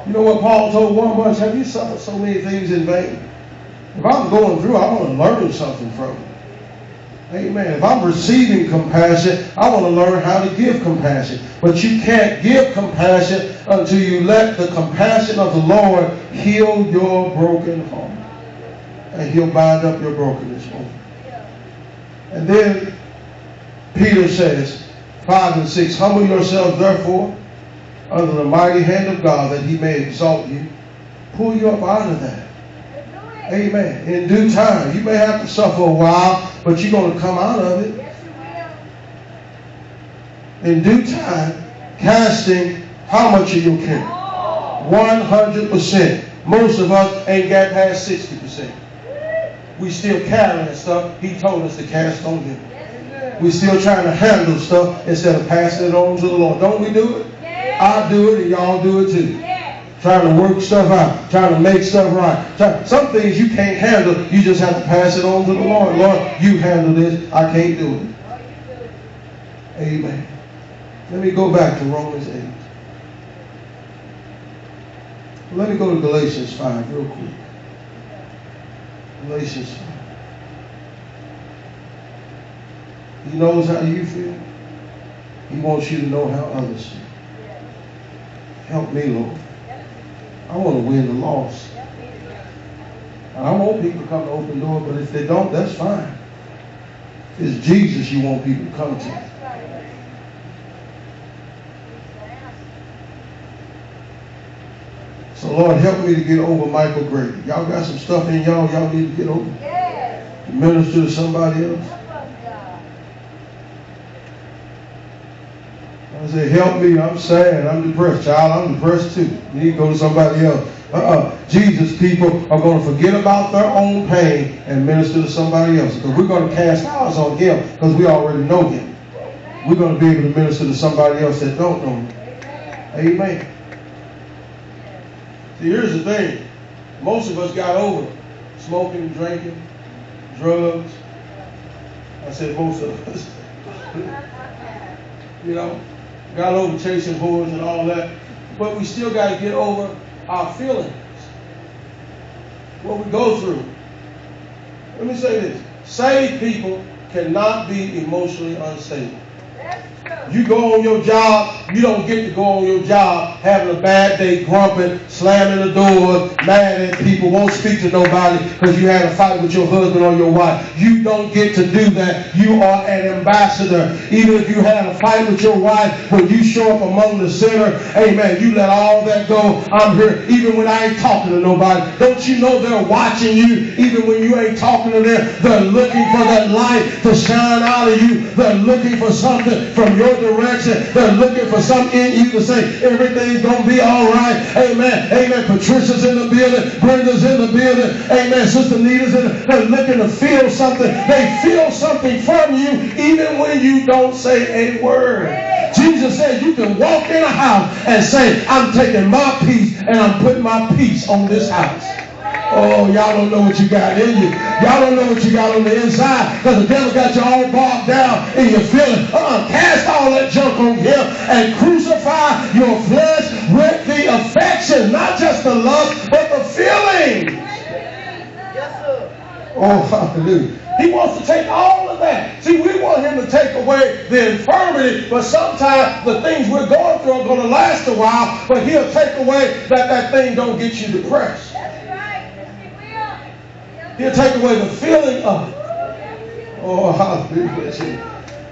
You know what Paul told one bunch? Have you suffered so many things in vain? If I'm going through, I want to learn something from it. Amen. If I'm receiving compassion, I want to learn how to give compassion. But you can't give compassion until you let the compassion of the Lord heal your broken heart. And he'll bind up your brokenness. And then Peter says, 5 and 6, Humble yourselves therefore under the mighty hand of God that he may exalt you, pull you up out of that. Amen. In due time. You may have to suffer a while, but you're going to come out of it. in due time, casting how much of your care? 100%. Most of us ain't got past 60%. We still carrying stuff he told us to cast on him. We still trying to handle stuff instead of passing it on to the Lord. Don't we do it? I do it and y'all do it too. Trying to work stuff out, trying to make stuff right. Some things you can't handle, you just have to pass it on to the Lord. Lord, you handle this. I can't do it. Amen. Let me go back to Romans 8. Let me go to Galatians 5 real quick. Galatians 5. He knows how you feel. He wants you to know how others feel. Help me, Lord. I want to win the loss. And I want people to come to open door, but if they don't, that's fine. It's Jesus you want people to come to. So Lord, help me to get over Michael Grady. Y'all got some stuff in y'all y'all need to get over. Minister to somebody else. I say, help me. I'm sad. I'm depressed. Child, I'm depressed too. You need to go to somebody else. Uh-uh. Jesus people are going to forget about their own pain and minister to somebody else. Because we're going to cast ours on him because we already know him. We're going to be able to minister to somebody else that don't know him. Amen. See, here's the thing. Most of us got over smoking, drinking, drugs. I said most of us. you know, got over chasing whores and all that. But we still got to get over our feelings. What we go through. Let me say this. Saved people cannot be emotionally unstable. You go on your job, you don't get to go on your job having a bad day, grumping, slamming the doors, mad at people, won't speak to nobody because you had a fight with your husband or your wife. You don't get to do that. You are an ambassador. Even if you had a fight with your wife, when you show up among the sinner, amen, you let all that go. I'm here even when I ain't talking to nobody. Don't you know they're watching you even when you ain't talking to them? They're looking for that light to shine out of you. They're looking for something from your direction. They're looking for something in you to say everything's going to be all right. Amen. Amen. Patricia's in the building. Brenda's in the building. Amen. Sister Nita's in the, They're looking to feel something. They feel something from you even when you don't say a word. Jesus said you can walk in a house and say, I'm taking my peace and I'm putting my peace on this house. Oh, y'all don't know what you got in you. Y'all don't know what you got on the inside because the devil got you all bogged down in your feelings. Uh-uh. Cast all that junk on him and crucify your flesh with the affection, not just the love, but the feeling. Yes, sir. Oh, hallelujah. He wants to take all of that. See, we want him to take away the infirmity, but sometimes the things we're going through are going to last a while, but he'll take away that that thing don't get you depressed. He'll take away the feeling of it. Oh, hallelujah.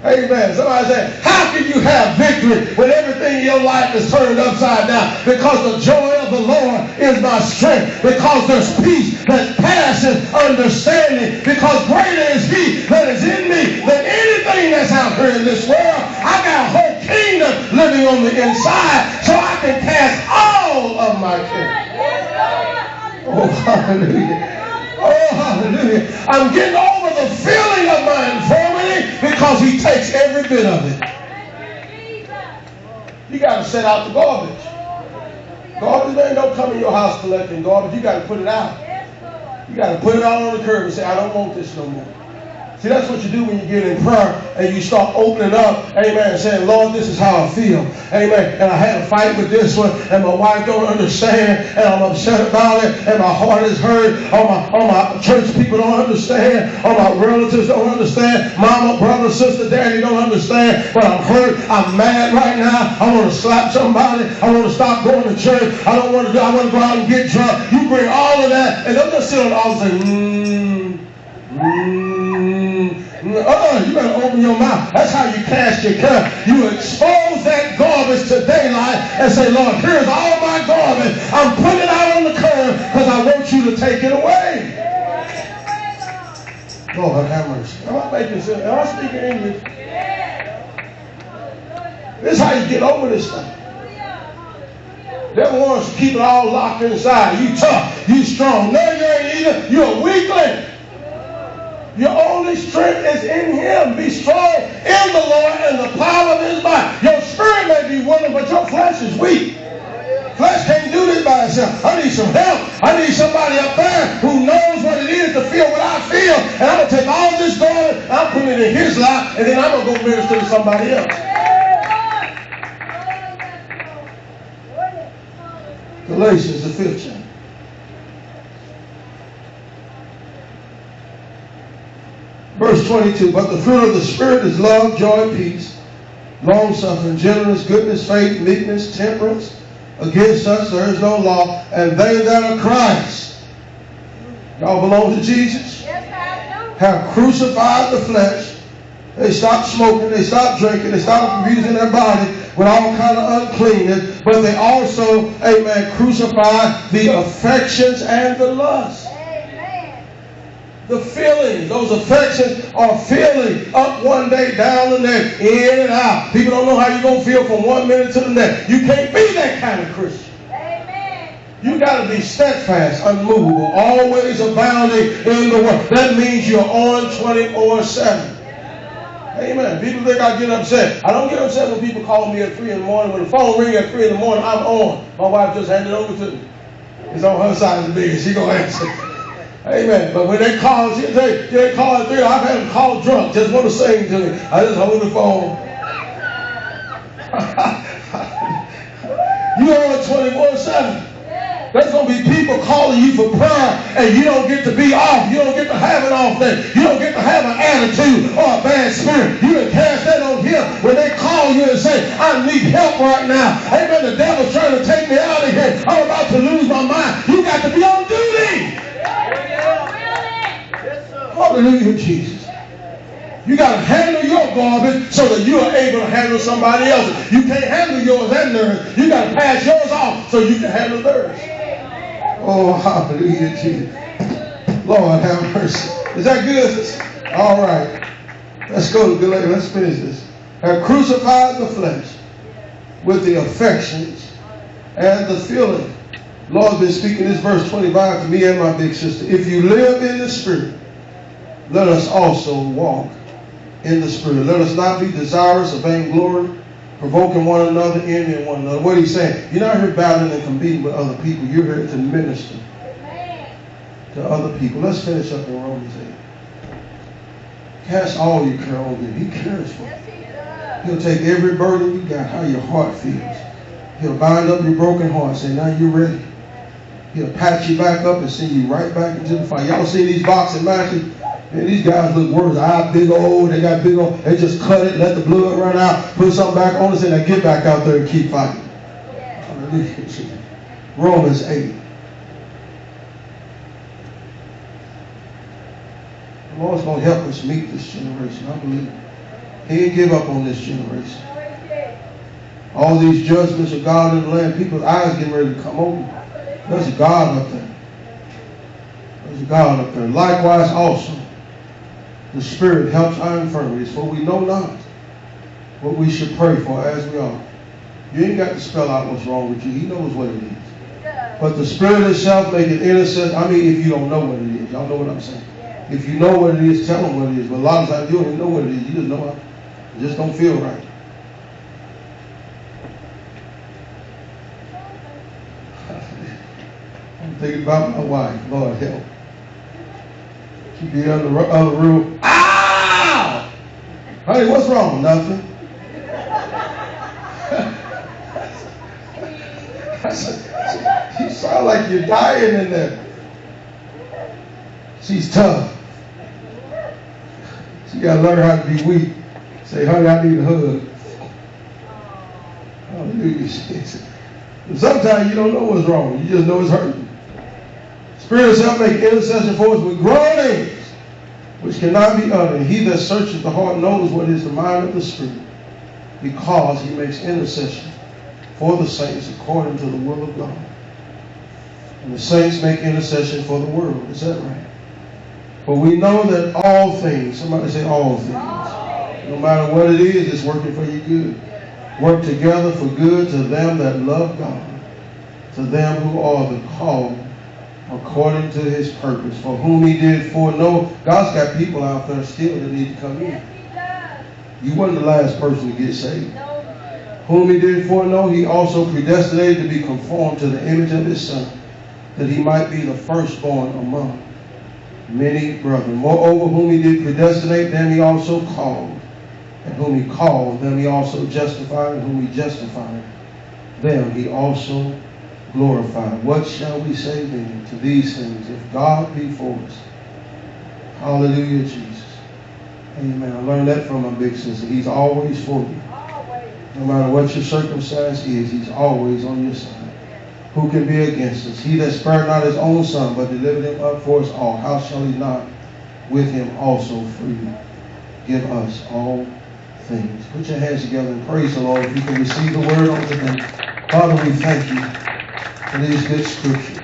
Amen. Somebody say, how can you have victory when everything in your life is turned upside down? Because the joy of the Lord is my strength. Because there's peace that passes understanding. Because greater is he that is in me than anything that's out here in this world. I got a whole kingdom living on the inside so I can cast all of my care. Oh, hallelujah. Oh, hallelujah. I'm getting over the feeling of my infirmity because he takes every bit of it. You got to set out the garbage. Garbage man don't come in your house collecting garbage. You got to put it out. You got to put it out on the curb and say, I don't want this no more. See, that's what you do when you get in prayer and you start opening up, amen, and saying, Lord, this is how I feel. Amen. And I had a fight with this one, and my wife don't understand, and I'm upset about it, and my heart is hurt. All my, all my church people don't understand. All my relatives don't understand. Mama, brother, sister, daddy don't understand. But I'm hurt. I'm mad right now. I want to slap somebody. I want to stop going to church. I don't want to do, I want to go out and get drunk. You bring all of that, and don't just sit on the altar and say, mmm, mmm. Uh, you better open your mouth. That's how you cast your care. You expose that garbage to daylight and say, Lord, here's all my garbage. I'm putting it out on the curb because I want you to take it away. Lord have mercy. Am I making sense? Am I speaking English? This is how you get over this stuff. Devil wants to keep it all locked inside. You tough, you strong. No, you ain't either. You're a weakling. Your only strength is in Him. Be strong in the Lord and the power of His might. Your spirit may be willing, but your flesh is weak. Flesh can't do this by itself. I need some help. I need somebody up there who knows what it is to feel what I feel. And I'm going to take all this going, I'm putting it in His life, and then I'm going to go minister to somebody else. Galatians, the fifth chapter. Verse 22, but the fruit of the Spirit is love, joy, peace, long suffering, gentleness, goodness, faith, meekness, temperance. Against us there is no law, and they that are Christ, y'all belong to Jesus, have crucified the flesh. They stopped smoking, they stopped drinking, they stopped abusing their body with all kind of uncleanness, but they also, amen, crucify the affections and the lust the feelings, those affections are feeling up one day, down the next, in and out. People don't know how you're going to feel from one minute to the next. You can't be that kind of Christian. Amen. You got to be steadfast, unmovable, always abounding in the word. That means you're on 24 7. Amen. People think I get upset. I don't get upset when people call me at 3 in the morning. When the phone rings at 3 in the morning, I'm on. My wife just handed it over to me. It's on her side of the bed. She going to answer. Amen. But when they call, they, they call at three. I've had them call drunk, just want to sing to me. I just hold the phone. you on 24 7. There's going to be people calling you for prayer and you don't get to be off. You don't get to have an off day. You don't get to have an attitude or a bad spirit. You can cast that on him when they call you and say, I need help right now. Amen. The devil's trying to take me out of here. I'm about to lose my mind. You got to be on duty. Hallelujah, Jesus. You got to handle your garbage so that you are able to handle somebody else's. You can't handle yours and theirs. You got to pass yours off so you can handle theirs. Oh, hallelujah, Jesus. Lord, have mercy. Is that good? All right. Let's go to Galatians. Let's finish this. Have crucified the flesh with the affections and the feeling. Lord's been speaking this verse 25 to me and my big sister. If you live in the Spirit, let us also walk in the Spirit. Let us not be desirous of vainglory, provoking one another, envying one another. What he's saying, you're not here battling and competing with other people. You're here to minister to other people. Let's finish up in Romans 8. Cast all your care on him. He cares for you. He'll take every burden you got, how your heart feels. He'll bind up your broken heart, say, now you're ready. He'll patch you back up and send you right back into the fight. Y'all see these boxing matches? Man, these guys look worse. Eye big old, they got big old, they just cut it, let the blood run out, put something back on us, and they get back out there and keep fighting. Romans 8. The Lord's going to help us meet this generation. I believe. He didn't give up on this generation. All these judgments of God in the land, people's eyes getting ready to come open. There's a God up there. There's a God up there. Likewise also, the Spirit helps our infirmities, for we know not what we should pray for as we are. You ain't got to spell out what's wrong with you. He knows what it is. But the Spirit itself make it innocent. I mean, if you don't know what it is. Y'all know what I'm saying? If you know what it is, tell them what it is. But a lot of times you don't even know what it is. You just know. It just don't feel right. I'm thinking about my wife. Lord help. In the other room. Ow! Ah! Honey, what's wrong? Nothing. you sound like you're dying in there. She's tough. She got to learn how to be weak. Say, honey, I need a hug. Hallelujah. Sometimes you don't know what's wrong. You just know it's hurting. Spirit itself make intercession for us with groanings, which cannot be uttered. He that searches the heart knows what is the mind of the Spirit, because he makes intercession for the saints according to the will of God. And the saints make intercession for the world. Is that right? But we know that all things, somebody say all things, no matter what it is, it's working for you good. work together for good to them that love God, to them who are the called according to his purpose, for whom he did foreknow. God's got people out there still that need to come in. You weren't the last person to get saved. Whom he did foreknow, he also predestinated to be conformed to the image of his son, that he might be the firstborn among many brethren. Moreover, whom he did predestinate, them he also called. And whom he called, them he also justified. And whom he justified, them he also glorified. What shall we say then to these things? If God be for us, hallelujah, Jesus. Amen. I learned that from my big sister. He's always for you. No matter what your circumstance is, he's always on your side. Who can be against us? He that spared not his own son, but delivered him up for us all, how shall he not with him also freely give us all things? Put your hands together and praise the Lord. If you can receive the word on today. Father, we thank you for these good scriptures.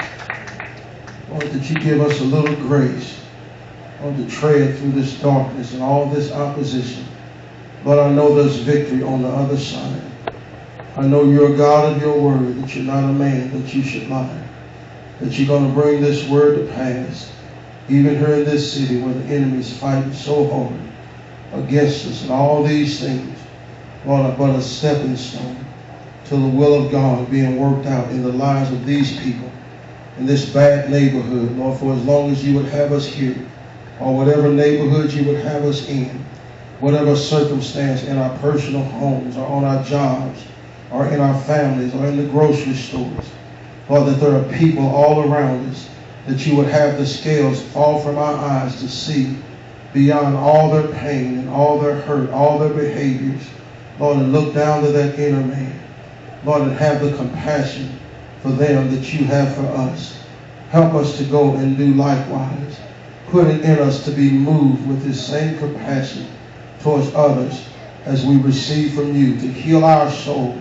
Lord, that you give us a little grace on to tread through this darkness and all this opposition. But I know there's victory on the other side. I know you're a God of your word, that you're not a man that you should lie. That you're going to bring this word to pass. Even here in this city where the enemy's fighting so hard against us and all these things. Lord, but a stepping stone to the will of God being worked out in the lives of these people in this bad neighborhood, Lord, for as long as you would have us here, or whatever neighborhood you would have us in, whatever circumstance in our personal homes or on our jobs or in our families or in the grocery stores. Lord, that there are people all around us that you would have the scales fall from our eyes to see beyond all their pain and all their hurt, all their behaviors. Lord, and look down to that inner man. Lord, and have the compassion for them that you have for us. Help us to go and do likewise. Put it in us to be moved with this same compassion towards others as we receive from you to heal our soul,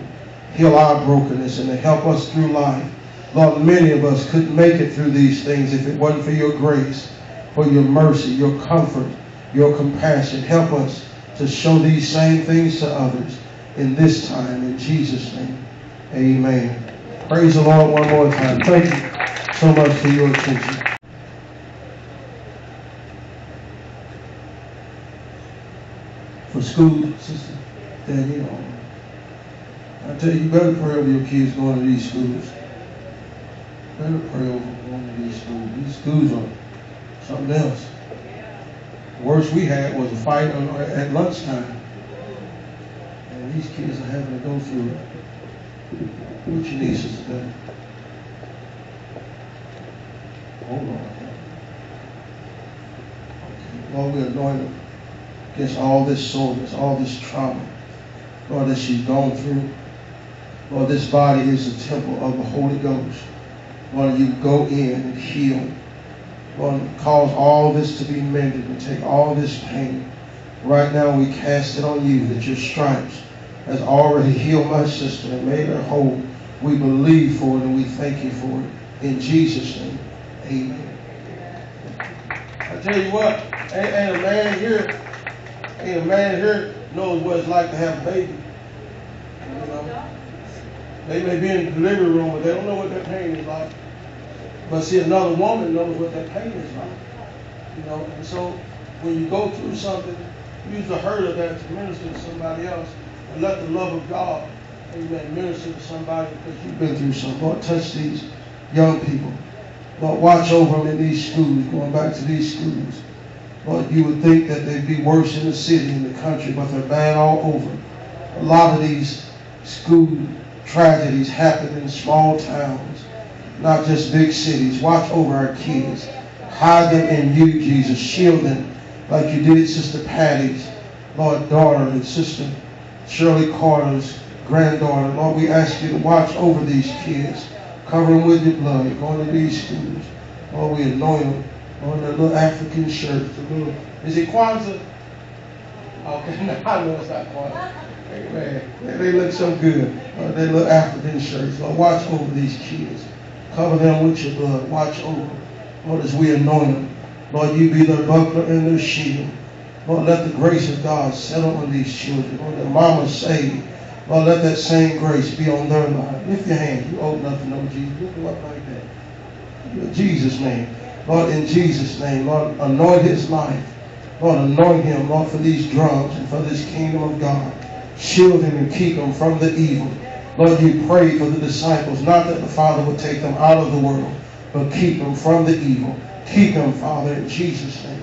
heal our brokenness, and to help us through life. Lord, many of us couldn't make it through these things if it wasn't for your grace, for your mercy, your comfort, your compassion. Help us to show these same things to others in this time. In Jesus' name, amen. Praise the Lord one more time. Thank you so much for your attention. For school, Sister Danielle, I tell you, you better pray over your kids going to these schools. Better pray over going to these schools. These schools are something else. The worst we had was a fight at lunchtime. And these kids are having to go through it. Hold on. Lord, we anoint against all this soreness, all this trauma. Lord, that she's gone through. Lord, this body is the temple of the Holy Ghost. Lord, you go in and heal. Lord, cause all this to be mended and take all this pain. Right now, we cast it on you that your stripes has already healed my sister and made her whole. We believe for it and we thank you for it. In Jesus' name, amen. I tell you what, ain't, ain't a man here, ain't a man here knows what it's like to have a baby. You know? They may be in the delivery room, but they don't know what that pain is like. But see, another woman knows what that pain is like. You know, and so when you go through something, use the hurt of that to minister to somebody else and let the love of God, amen, minister to somebody because you've been through something. Lord, touch these young people. Lord, watch over them in these schools, going back to these schools. Lord, you would think that they'd be worse in the city, in the country, but they're bad all over. A lot of these school tragedies happen in small towns, not just big cities. Watch over our kids. Hide them in you, Jesus. Shield them like you did Sister Patty's, Lord, daughter, and Sister Shirley Carter's granddaughter. Lord, we ask you to watch over these kids. Cover them with your blood. Going to these schools. Lord, we anoint them on their little African shirts. The little, is it Kwanzaa? Okay, no, I know it's not Kwanzaa. Amen. They look so good. Uh, they look African shirts. Lord, watch over these kids. Cover them with your blood. Watch over. Lord, as we anoint them. Lord, you be their buckler and their shield. Lord, let the grace of God settle on these children. Lord, their mama's saved. Lord, let that same grace be on their life. Lift your hand. You owe nothing, to Jesus. Lift them up like that. In Jesus' name. Lord, in Jesus' name. Lord, anoint his life. Lord, anoint him, Lord, for these drugs and for this kingdom of God. Shield him and keep him from the evil. Lord, you pray for the disciples, not that the Father would take them out of the world, but keep them from the evil. Keep them, Father, in Jesus' name.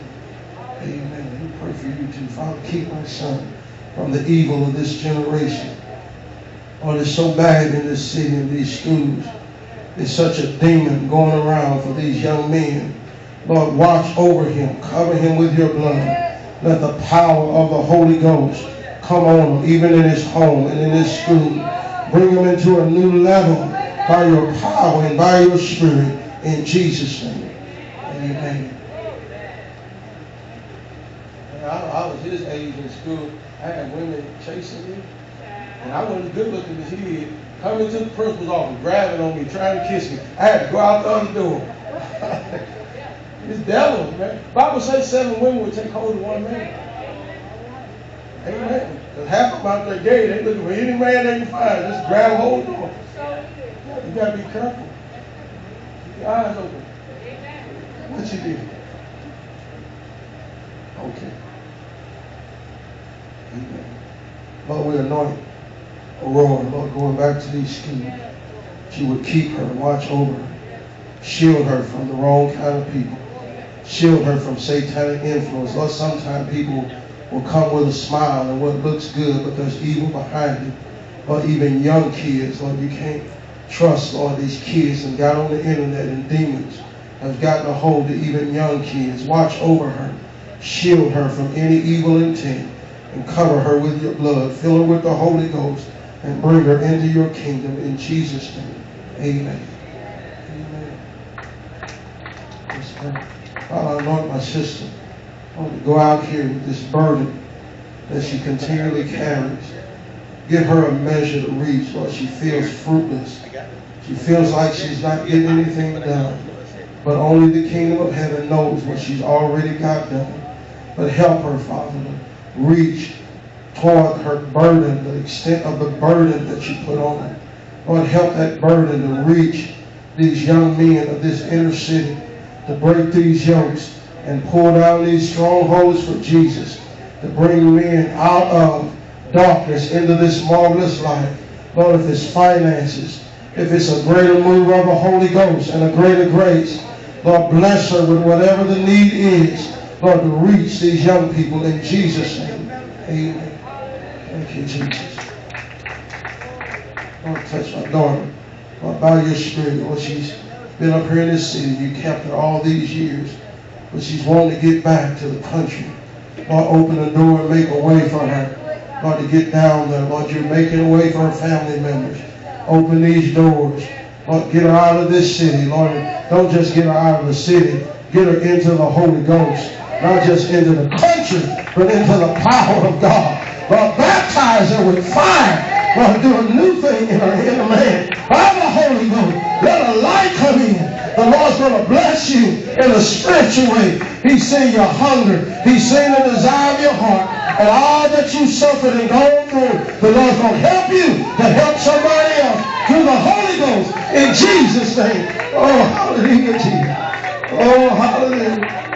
Amen. We pray for you too. Father, keep my son from the evil of this generation. Lord, it's so bad in this city and these schools. It's such a demon going around for these young men. Lord, watch over him. Cover him with your blood. Let the power of the Holy Ghost come on him, even in his home and in his school. Bring him into a new level by your power and by your spirit. In Jesus' name. Amen. I, I was his age in had women chasing me. And I wasn't good looking as he is. Coming to the principal's office, grabbing on me, trying to kiss me. I had to go out the other door. it's devil, man. Bible says seven women would take hold of one man. Amen. Because half of them out there gay, they looking for any man they can find. Just grab hold of them. You gotta be careful. Keep your eyes open. What you do? Okay. Amen. Lord, we anoint Aurora, Lord, going back to these schools. She would keep her, watch over her, shield her from the wrong kind of people, shield her from satanic influence. Lord, sometimes people will come with a smile and what looks good, but there's evil behind it. Or even young kids, Lord, you can't trust, all these kids and got on the internet and demons have gotten a hold of even young kids. Watch over her, shield her from any evil intent, and cover her with your blood. Fill her with the Holy Ghost and bring her into your kingdom in Jesus' name. Amen. Amen. Father, anoint my sister. I want to go out here with this burden that she continually carries. Give her a measure to reach, Lord. She feels fruitless. She feels like she's not getting anything done. But only the kingdom of heaven knows what she's already got done. But help her, Father, reach toward her burden, the extent of the burden that you put on her. Lord, help that burden to reach these young men of this inner city, to break these yokes and pull down these strongholds for Jesus, to bring men out of darkness into this marvelous light. Lord, if it's finances, if it's a greater move of the Holy Ghost and a greater grace, Lord, bless her with whatever the need is, Lord, to reach these young people in Jesus' name. Amen. Thank you, Jesus. Lord, touch my daughter. Lord, by your spirit, Lord, she's been up here in this city. You kept her all these years. But she's wanting to get back to the country. Lord, open the door and make a way for her. Lord, to get down there. Lord, you're making a way for her family members. Open these doors. Lord, get her out of this city. Lord, don't just get her out of the city. Get her into the Holy Ghost. Not just into the country, but into the power of God. Lord, baptize her with fire. Lord, do a new thing in her inner man. By the Holy Ghost, let a light come in. The Lord's going to bless you in a spiritual way. He's seen your hunger. He's seen the desire of your heart. And all that you suffered and gone through, the Lord's going to help you to help somebody else through the Holy Ghost in Jesus' name. Oh, hallelujah, Jesus. Oh, hallelujah.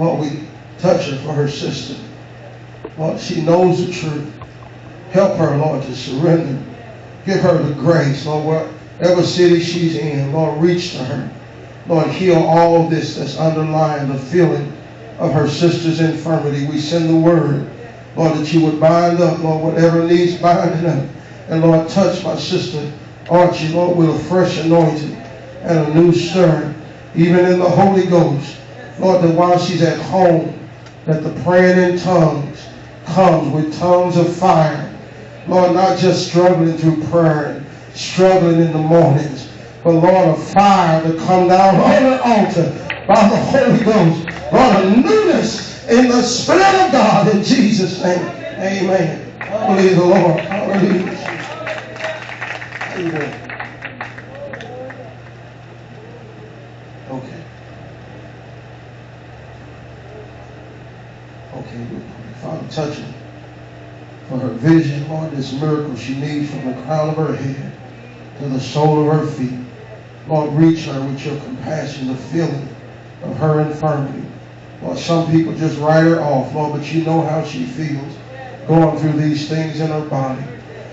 Lord, we touch her for her sister. Lord, she knows the truth. Help her, Lord, to surrender. Give her the grace, Lord, whatever city she's in, Lord, reach to her. Lord, heal all this that's underlying the feeling of her sister's infirmity. We send the word, Lord, that you would bind up, Lord, whatever needs binding up. And Lord, touch my sister Archie, Lord, with a fresh anointing and a new stir, even in the Holy Ghost. Lord, that while she's at home, that the praying in tongues comes with tongues of fire. Lord, not just struggling through prayer struggling in the mornings, but Lord, a fire to come down on the altar by the Holy Ghost. Lord, a newness in the Spirit of God in Jesus' name. Amen. Hallelujah, the Lord. Hallelujah. Amen. Okay. Okay, Father, touch her. For her vision, Lord, this miracle she needs from the crown of her head to the sole of her feet. Lord, reach her with your compassion, the feeling of her infirmity. Lord, some people just write her off, Lord, but you know how she feels going through these things in her body.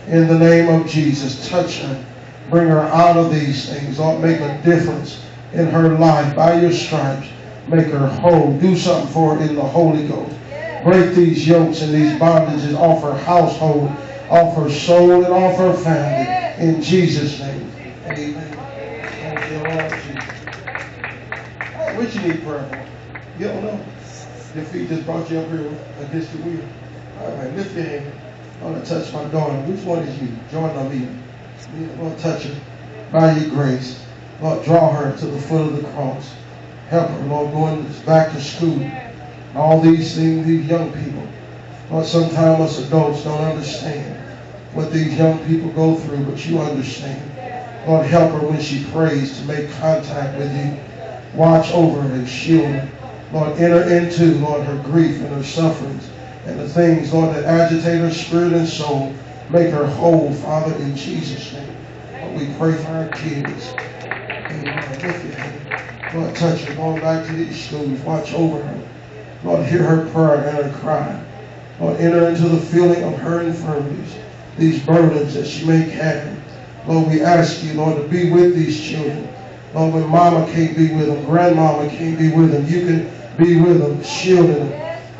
In the name of Jesus, touch her. Bring her out of these things. Lord, make a difference in her life by your stripes. Make her whole. Do something for her in the Holy Ghost. Break these yokes and these bondages off her household, off her soul, and off her family. In Jesus' name. Amen. What you need prayer for? You don't know. Your feet just brought you up here against the wheel. All right, lift your hand. I want to touch my daughter. Which one is you? Join the meeting. Lord, touch her by your grace. Lord, draw her to the foot of the cross. Help her, Lord, going back to school. All these things, these young people. Lord, sometimes us adults don't understand what these young people go through, but you understand. Lord, help her when she prays to make contact with you. Watch over her and shield her. Lord, enter into, Lord, her grief and her sufferings and the things, Lord, that agitate her spirit and soul. Make her whole, Father, in Jesus' name. Lord, we pray for our kids. Amen. Lord, touch her. Going back to these schools. Watch over her. Lord, hear her prayer and her cry. Lord, enter into the feeling of her infirmities, these burdens that she may carry. Lord, we ask you, Lord, to be with these children. Lord, when mama can't be with them, grandmama can't be with them, you can be with them, shield them.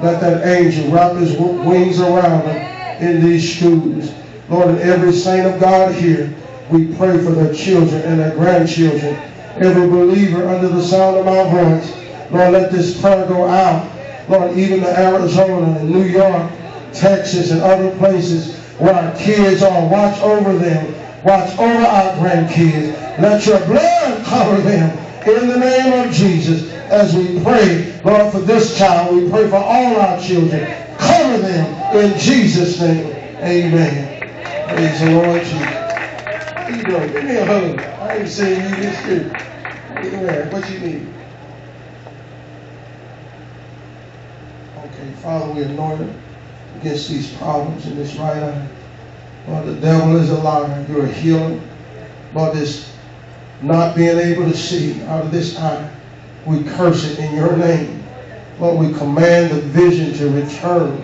Let that angel wrap his wings around them in these schools. Lord, and every saint of God here, we pray for their children and their grandchildren. Every believer under the sound of my voice, Lord, let this prayer go out. Lord, even to Arizona and New York, Texas, and other places where our kids are. Watch over them. Watch over our grandkids. Let your blood cover them in the name of Jesus as we pray, Lord, for this child. We pray for all our children. Cover them in Jesus' name. Amen. Praise the Lord Jesus. How you doing? Give me a hug. I ain't seeing you this year. What you need? Okay, Father, we anoint her against these problems in this right eye. Lord, the devil is a liar. You're a healer. Lord, this not being able to see out of this eye, we curse it in your name. Lord, we command the vision to return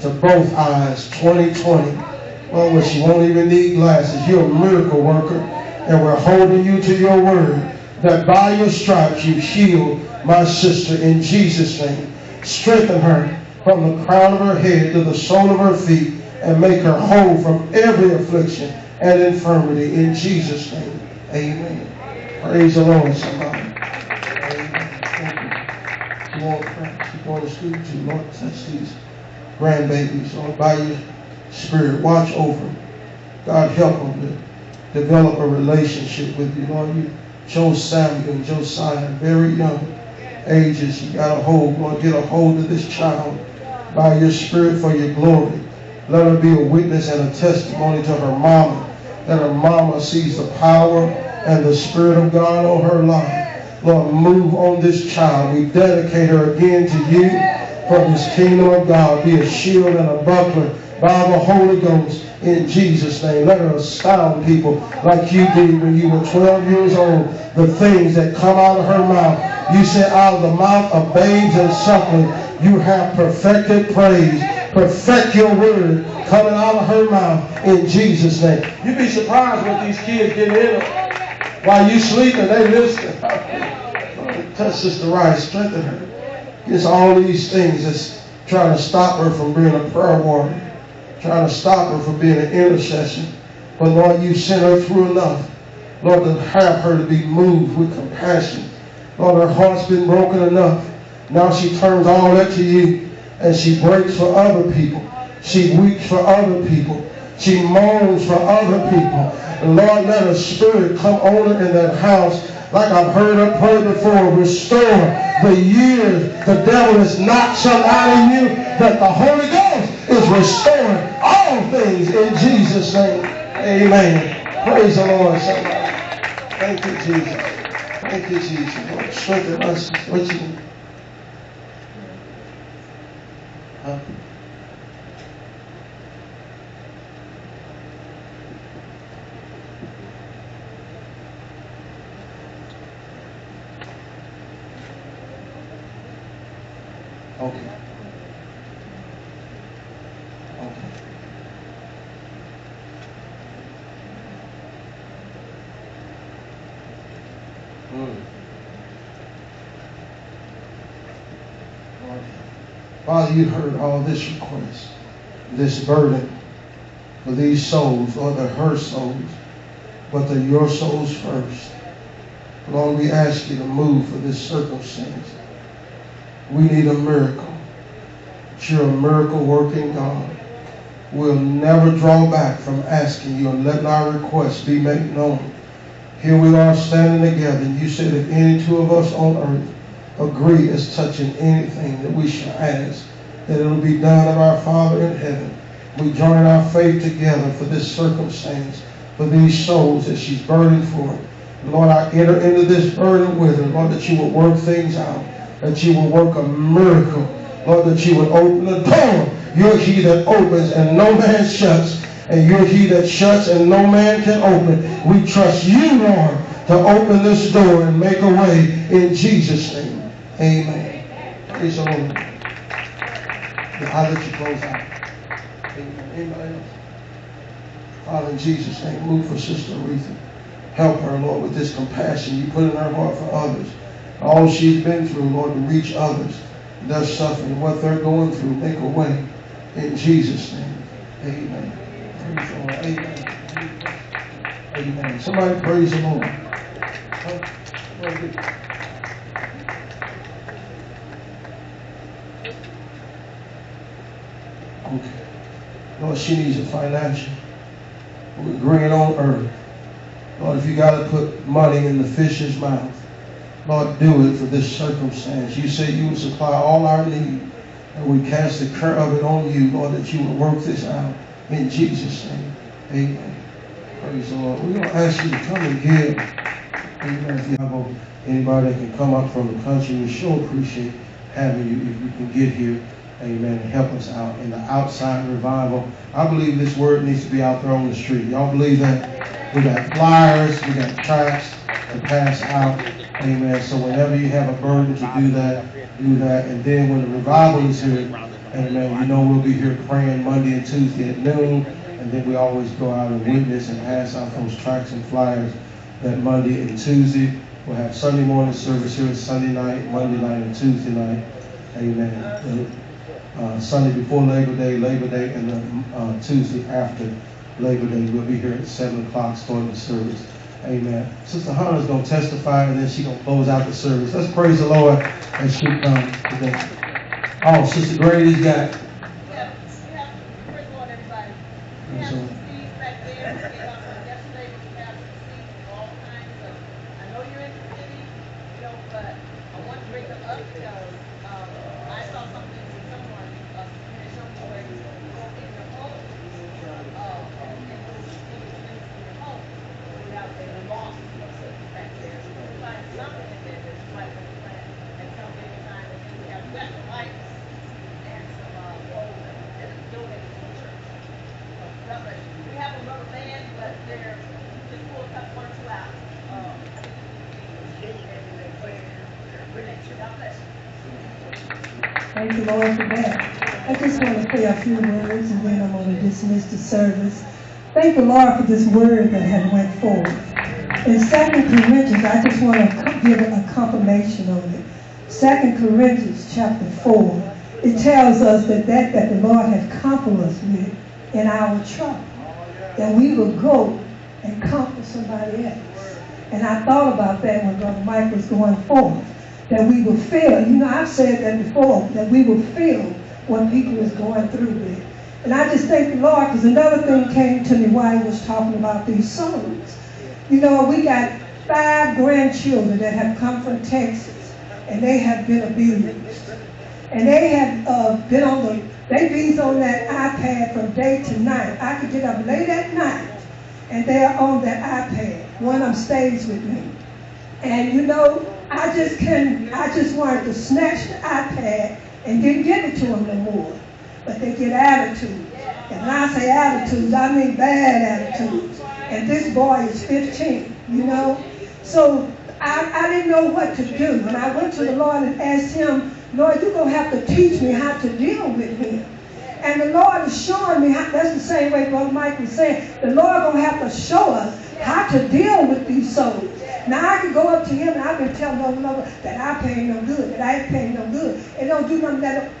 to both eyes 2020. Lord, where she won't even need glasses. You're a miracle worker, and we're holding you to your word that by your stripes you healed my sister in Jesus' name. Strengthen her from the crown of her head to the sole of her feet and make her whole from every affliction and infirmity in Jesus' name. Amen. Praise the Lord, somebody. Amen. Thank you. Won't pray. She's going to. Lord, touch these grandbabies. Lord, by your spirit, watch over them. God, help them to develop a relationship with you. Lord, you chose Samuel and Josiah very young ages. You got a hold. Lord, get a hold of this child by your spirit for your glory. Let her be a witness and a testimony to her mama. That her mama sees the power and the Spirit of God on her life. Lord, move on this child. We dedicate her again to you for this kingdom of God. Be a shield and a buckler by the Holy Ghost in Jesus' name. Let her astound people like you did when you were 12 years old. The things that come out of her mouth. You said out of the mouth of babes and suckling, you have perfected praise. Perfect your word coming out of her mouth in Jesus' name. You'd be surprised what these kids get in While you sleeping, they listen. Touch Sister Rice, strengthen her. It's all these things that's trying to stop her from being a prayer warrior, trying to stop her from being an intercessor. But Lord, you sent her through enough. Lord, to have her to be moved with compassion. Lord, her heart's been broken enough. Now she turns all that to you and she breaks for other people. She weeps for other people. She moans for other people. And Lord, let her spirit come on her in that house like I've heard her pray before. Restore the years the devil has knocked some out of you, that the Holy Ghost is restoring all things in Jesus' name. Amen. Praise the Lord. Somebody. Thank you, Jesus. Thank you, Jesus. Lord, strengthen us. What you Ajá. Father, you heard all this request, this burden for these souls, Lord, they're her souls, but they're your souls first. Lord, we ask you to move for this circumstance. We need a miracle. But you're a miracle working God. We'll never draw back from asking you and letting our requests be made known. Here we are standing together, and you said if any two of us on earth agree as touching anything that we shall ask, that it'll be done of our Father in heaven. We join our faith together for this circumstance, for these souls that she's burdened for. Lord, I enter into this burden with her, Lord, that you will work things out, that you will work a miracle, Lord, that you would open the door. You're he that opens and no man shuts, and you're he that shuts and no man can open. We trust you, Lord, to open this door and make a way in Jesus' name. Amen. Praise the Lord. I'll let you close out. Anybody else? Father, in Jesus' name, move for Sister Aretha. Help her, Lord, with this compassion you put in her heart for others. All she's been through, Lord, to reach others. They're suffering, what they're going through, make a way. In Jesus' name. Amen. Praise the Lord. Amen. Amen. Somebody praise the Lord. Lord, she needs a financial. We're agreeing on earth. Lord, if you got to put money in the fish's mouth, Lord, do it for this circumstance. You say you will supply all our need. And we cast the care of it on you, Lord, that you will work this out. In Jesus' name. Amen. Praise the Lord. We're going to ask you to come and give. Amen. If you have anybody that can come up from the country, we sure appreciate having you if you can get here. Amen. Help us out in the outside revival. I believe this word needs to be out there on the street. Y'all believe that? We got flyers, we got tracts to pass out. Amen. So whenever you have a burden to do that, do that. And then when the revival is here, amen, you know we'll be here praying Monday and Tuesday at noon. And then we always go out and witness and pass out those tracts and flyers that Monday and Tuesday. We'll have Sunday morning service here Sunday night, Monday night, and Tuesday night. Amen. Uh, Sunday before Labor Day, Labor Day, and then uh, Tuesday after Labor Day. We'll be here at 7 o'clock starting the service. Amen. Sister Hunter's going to testify, and then she's going to close out the service. Let's praise the Lord as she comes today. Oh, Sister Grady's got. Yeah, we have, praise the Lord, everybody. We have some seeds back there. We gave out some yesterday. We have some seeds of all kinds of, I know you're in the city, you know, but I want to bring them up because, um, I saw something with someone, uh, in a show where you go in your home, uh, and you can do things in your home without being lost or something back there. You can find something in there that you might want to plant and come anytime, and then we have wet lights and some, uh, old, and donate to the church. So, God bless you. We have a rubber band, but they're, just pull a couple, one or two out. Um, I think God bless you. Thank you, Lord, for that. I just want to say a few words and then I'm going to dismiss the service. Thank the Lord for this word that had went forth. In 2 Corinthians, I just want to give a confirmation on it. 2 Corinthians chapter 4, it tells us that that, that the Lord had comforted us with in our trouble, that we will go and comfort somebody else. And I thought about that when Brother Mike was going forth that we will feel. You know, I've said that before, that we will feel what people is going through with. And I just thank the Lord, because another thing came to me while he was talking about these souls. You know, we got five grandchildren that have come from Texas, and they have been abused. And they have uh, been on the, they be on that iPad from day to night. I could get up late at night, and they're on that iPad. One of them stays with me. And you know, I just can I just wanted to snatch the iPad and didn't give it to them no more. But they get attitudes. And when I say attitudes, I mean bad attitudes. And this boy is 15, you know. So I, I didn't know what to do. And I went to the Lord and asked him Lord, you're going to have to teach me how to deal with him. And the Lord is showing me how, that's the same way Brother Mike was saying, the Lord going to have to show us how to deal with these souls. Now I can go up to him and I can tell no lover that I pay no good, that I ain't paying no good. It don't do nothing that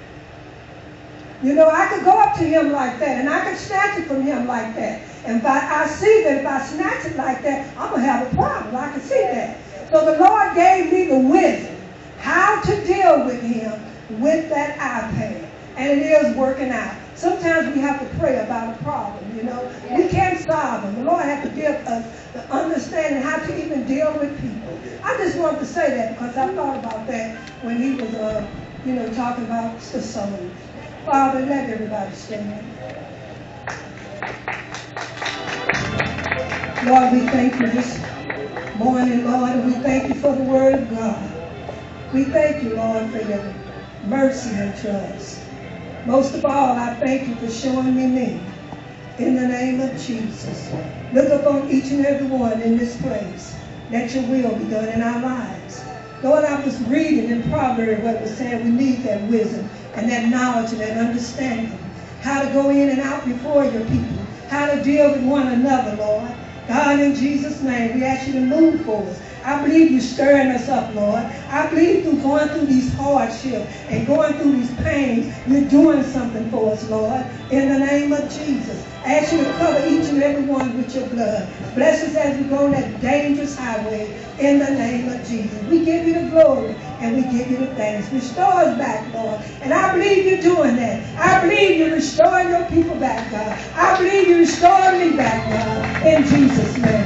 you know, I could go up to him like that and I could snatch it from him like that. And if I, see that if I snatch it like that, I'm going to have a problem. I can see that. So the Lord gave me the wisdom how to deal with him with that iPad. And it is working out. Sometimes we have to pray about a problem, you know. We can't solve them. The Lord has to give us the understanding how to even deal with people. I just wanted to say that because I thought about that when he was, uh, you know, talking about the souls. Father, let everybody stand. Lord, we thank you this morning, Lord, and we thank you for the word of God. We thank you, Lord, for your mercy and trust. Most of all, I thank you for showing me me. In the name of Jesus. Look upon each and every one in this place. Let your will be done in our lives. Lord, I was reading in Proverbs what was saying we need that wisdom and that knowledge and that understanding. How to go in and out before your people. How to deal with one another, Lord. God, in Jesus' name, we ask you to move for us. I believe you're stirring us up, Lord. I believe through going through these hardships and going through these pains, you're doing something for us, Lord. In the name of Jesus. Ask you to cover each and every one with your blood. Bless us as we go that dangerous highway in the name of Jesus. We give you the glory and we give you the thanks. Restore us back, Lord. And I believe you're doing that. I believe you're restoring your people back, God. I believe you're restoring me back, God. In Jesus' name.